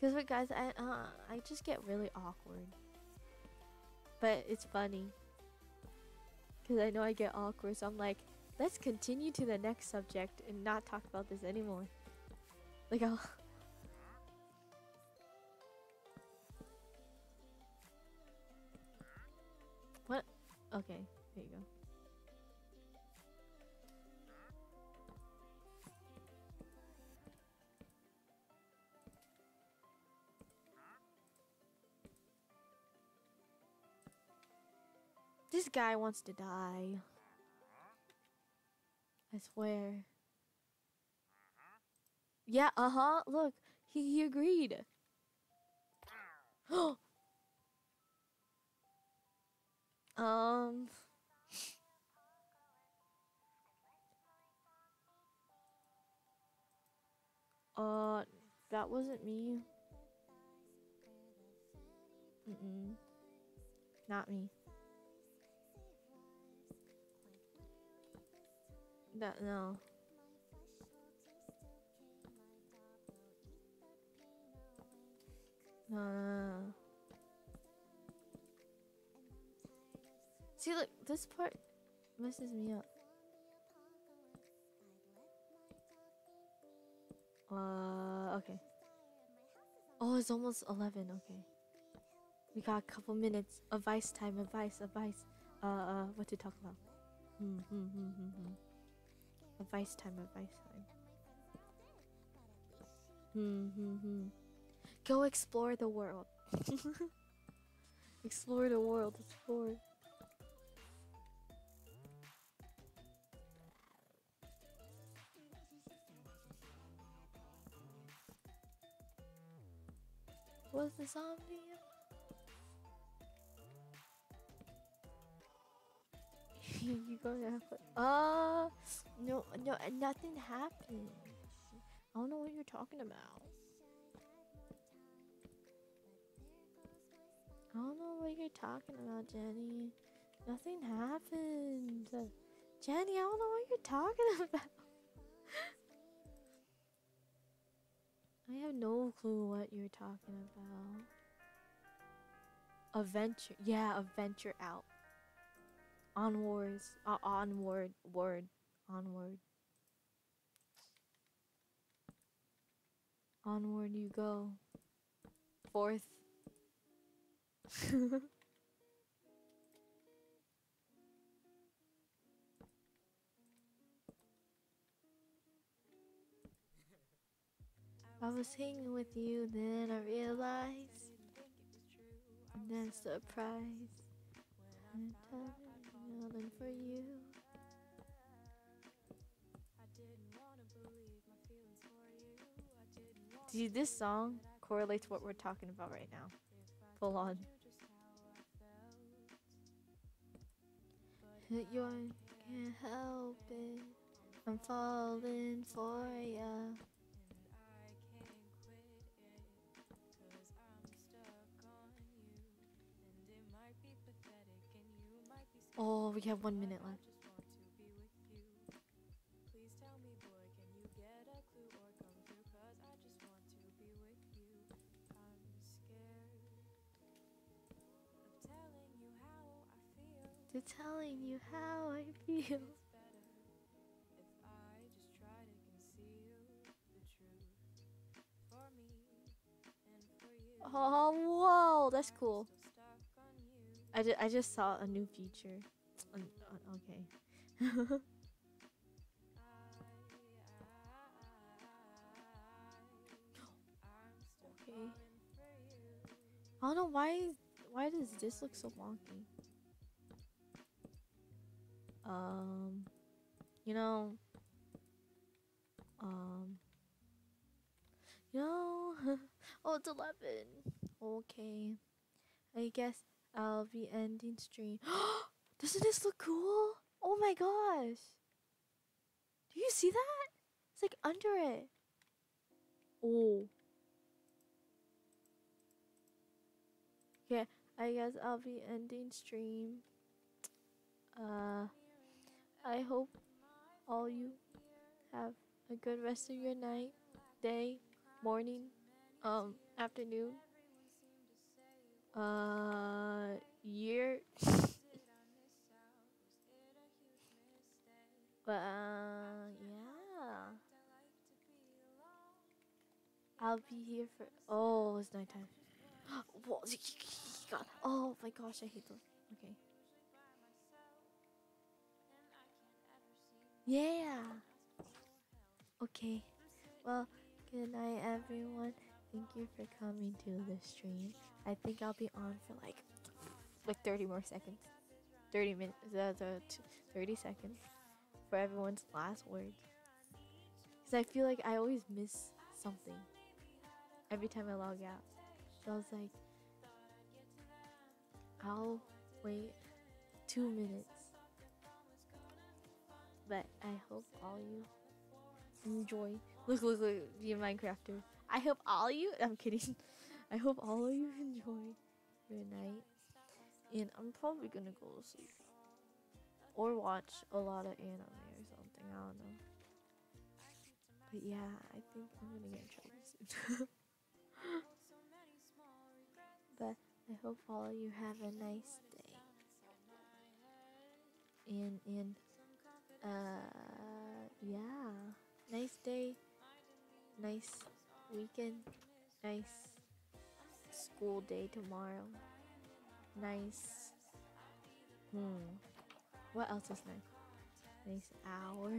cause with guys, I uh, I just get really awkward. But it's funny. Cause I know I get awkward, so I'm like, let's continue to the next subject and not talk about this anymore. Like I'll. What? Okay, there you go. This guy wants to die. I swear. Yeah, uh huh. Look, he, he agreed. um. Uh, that wasn't me. Mm-mm. Not me. That no. No. See, look, this part messes me up. Uh, okay. Oh, it's almost 11, okay. We got a couple minutes. Advice time, advice, advice. Uh, uh, what to talk about? Hmm, hmm, hmm, hmm, hmm. Advice time, advice time. Hmm, hmm, hmm. Go explore the world. explore the world, explore. Was the zombie? you gonna have uh no no nothing happened. I don't know what you're talking about. I don't know what you're talking about, Jenny. Nothing happened. Jenny, I don't know what you're talking about. I have no clue what you're talking about. A venture. Yeah, a venture out. Onwards. Uh, onward. Word. Onward. Onward you go. Fourth. I was hanging with you, then I realized, and then surprised, nothing for you. See, this song correlates what we're talking about right now. Full on. You can't help it. I'm falling for ya. Oh, we have one minute left. To telling you how I feel. Oh, whoa, that's cool. I, ju- I just saw a new feature. Okay. okay. I don't know why. Why does this look so wonky? Um, you know. Um. You know. oh, it's eleven. Okay. I guess I'll be ending stream. Doesn't this look cool? Oh my gosh. Do you see that? It's like under it. Oh. Yeah, I guess I'll be ending stream. Uh I hope all you have a good rest of your night, day, morning, um, afternoon, uh, year. but uh, yeah, I'll be here for. Oh, it's nighttime. God. Oh my gosh, I hate those. Okay. Yeah. Okay. Well, good night, everyone. Thank you for coming to the stream. I think I'll be on for like like 30 more seconds. 30 minutes. Uh, the 30 seconds for everyone's last words. Because I feel like I always miss something every time I log out. So I was like, I'll wait two minutes. But I hope all you enjoy. Look, look, look, the Minecrafter. I hope all you. I'm kidding. I hope all of you enjoy your night. And I'm probably gonna go to sleep. Or watch a lot of anime or something. I don't know. But yeah, I think I'm gonna get in trouble soon. but I hope all of you have a nice day. And and uh yeah. Nice day. Nice weekend. Nice school day tomorrow. Nice. Hmm. What else is nice? Nice hour.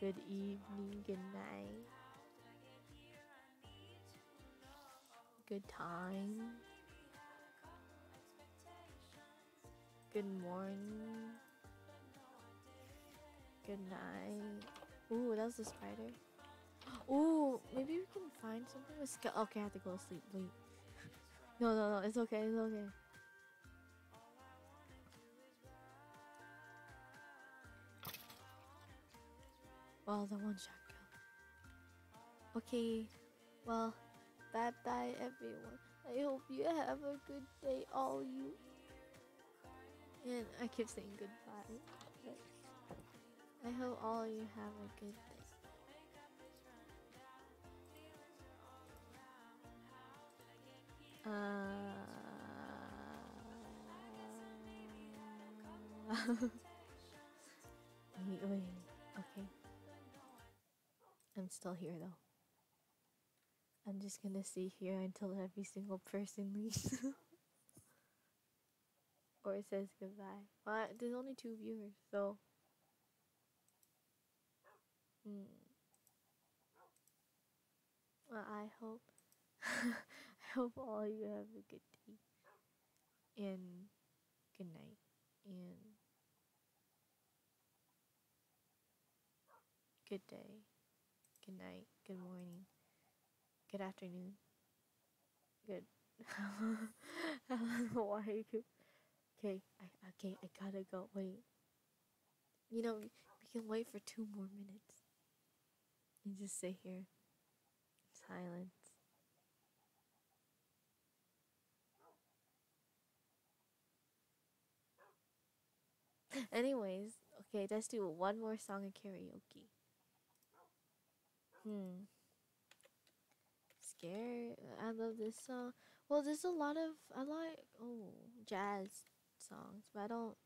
Good evening. Good night. Good time. Good morning. Good night. Ooh, that was a spider. Ooh, maybe we can find something with ske- Okay, I have to go to sleep. Wait. No, no, no. It's okay. It's okay. Well, the one shot kill. Okay. Well, bye bye, everyone. I hope you have a good day, all you. And I keep saying goodbye. I hope all you have a good day. wait, wait, okay. I'm still here though. I'm just gonna stay here until every single person leaves. or says goodbye. Well, there's only two viewers, so. Hmm. Well, I hope. Hope all you have a good day. And good night. And good day. Good night. Good morning. Good afternoon. Good. Why. Okay, I okay, I gotta go. Wait. You know, we, we can wait for two more minutes. And just sit here. Silence. Anyways, okay, let's do one more song of karaoke. Hmm. Scared. I love this song. Well, there's a lot of I like oh jazz songs, but I don't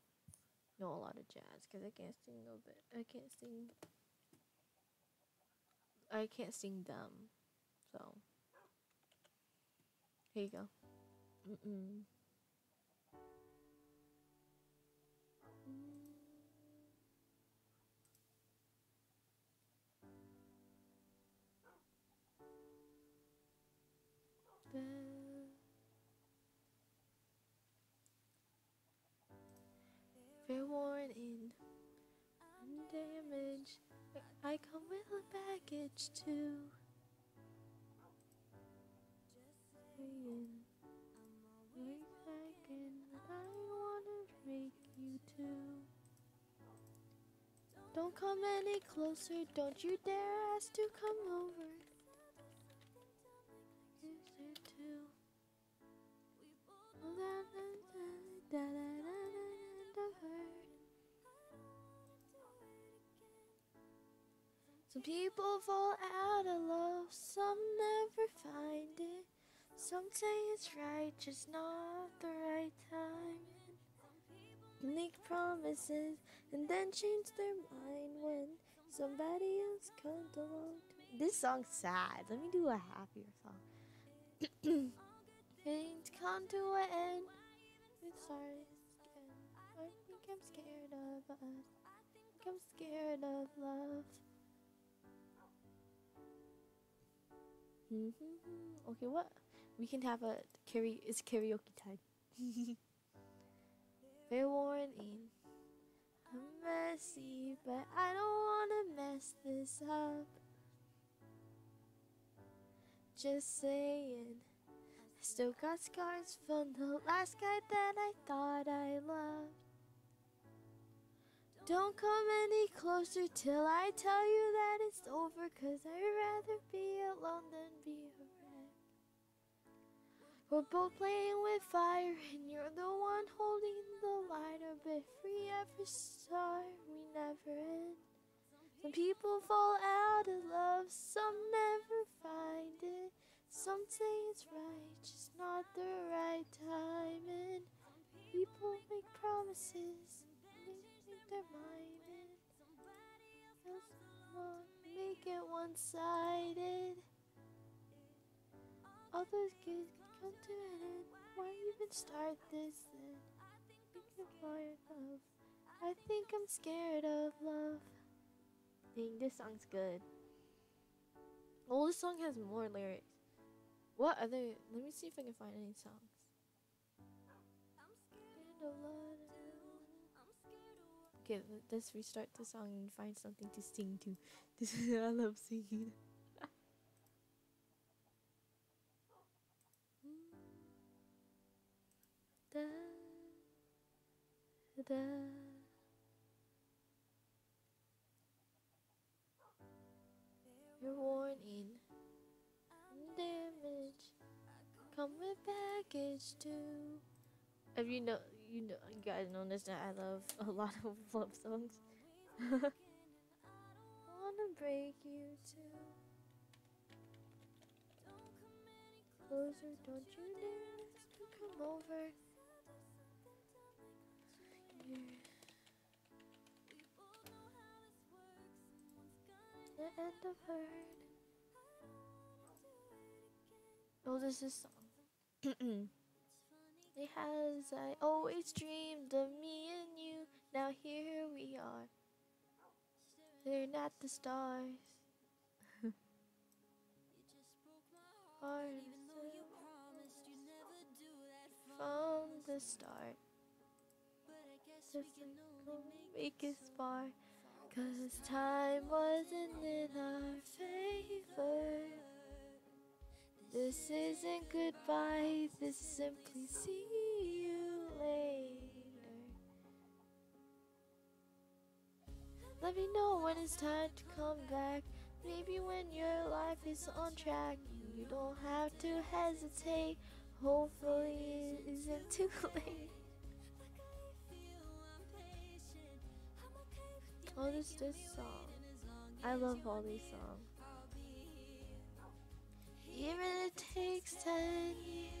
know a lot of jazz because I can't sing a bit. I can't sing. I can't sing them, so here you go. Mm-mm. Fair warning, damage. I come with a package too. saying I wanna break you too. Don't come any closer, don't you dare ask to come over. Closer too. Da, Some people fall out of love, some never find it. Some say it's right, just not the right time. Make promises and then change their mind when somebody else comes along. This song's sad. Let me do a happier song. Things come to an end. It's sorry. I think I'm scared of us. I think I'm scared of love. Mm-hmm. Okay, what? We can have a karaoke. It's karaoke time. Fair warning. I'm messy, but I don't wanna mess this up. Just saying. I still got scars from the last guy that I thought I loved. Don't come any closer till I tell you that it's over, cause I'd rather be alone than be a wreck. We're both playing with fire, and you're the one holding the lighter. But if we ever start, we never end. Some people fall out of love, some never find it. Some say it's right, just not the right time. And people make promises, and they make their mind. And else won't make it one sided. Others get come to an end. Why even start this then? Think of more love. I think I'm scared of love. Dang, this song's good. Oh, this song has more lyrics. What other? Let me see if I can find any songs. Okay, let- let's restart the song and find something to sing to. This is I love singing. da, da. You're warning damage. Come with baggage too. Have you know you know you guys know this that I love a lot of love songs. Wanna break you too. Closer, don't you dare come over. The end of herd. Oh, this is song. it has I always dreamed of me and you. Now here we are. They're not the stars. Heart from the start. Just make it spark. Cause time wasn't in our favor. This isn't goodbye, this is simply see later. Let me know when it's time to come back. Maybe when your life is on track, you don't have to hesitate. Hopefully, it isn't too late. Oh, this this song. I love all these songs. Even it takes ten years.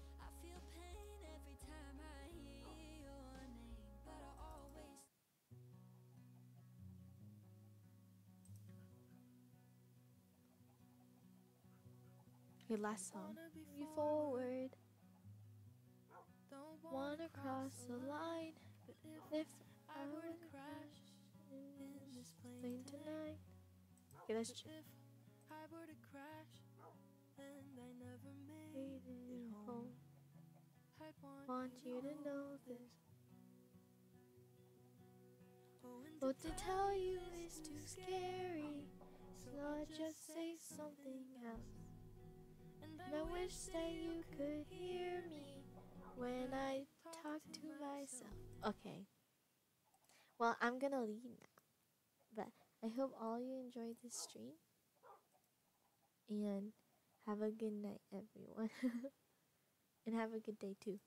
Okay, last song. You forward, don't wanna cross the line. If I were to crash in this plane tonight. Okay, let's ch- if I were to crash and I never made it home. I'd want, Want you to know this. What to tell you is too scary. So I'll just say something else. And I wish that you could hear me when I talk to myself. Okay. Well, I'm gonna leave now. But I hope all you enjoyed this stream. And have a good night, everyone. and have a good day too.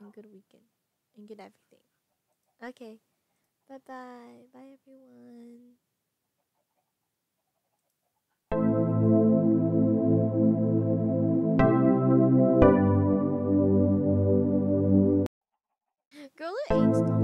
And good weekend. And good everything. Okay. Bye bye. Bye everyone. Girl, it ain't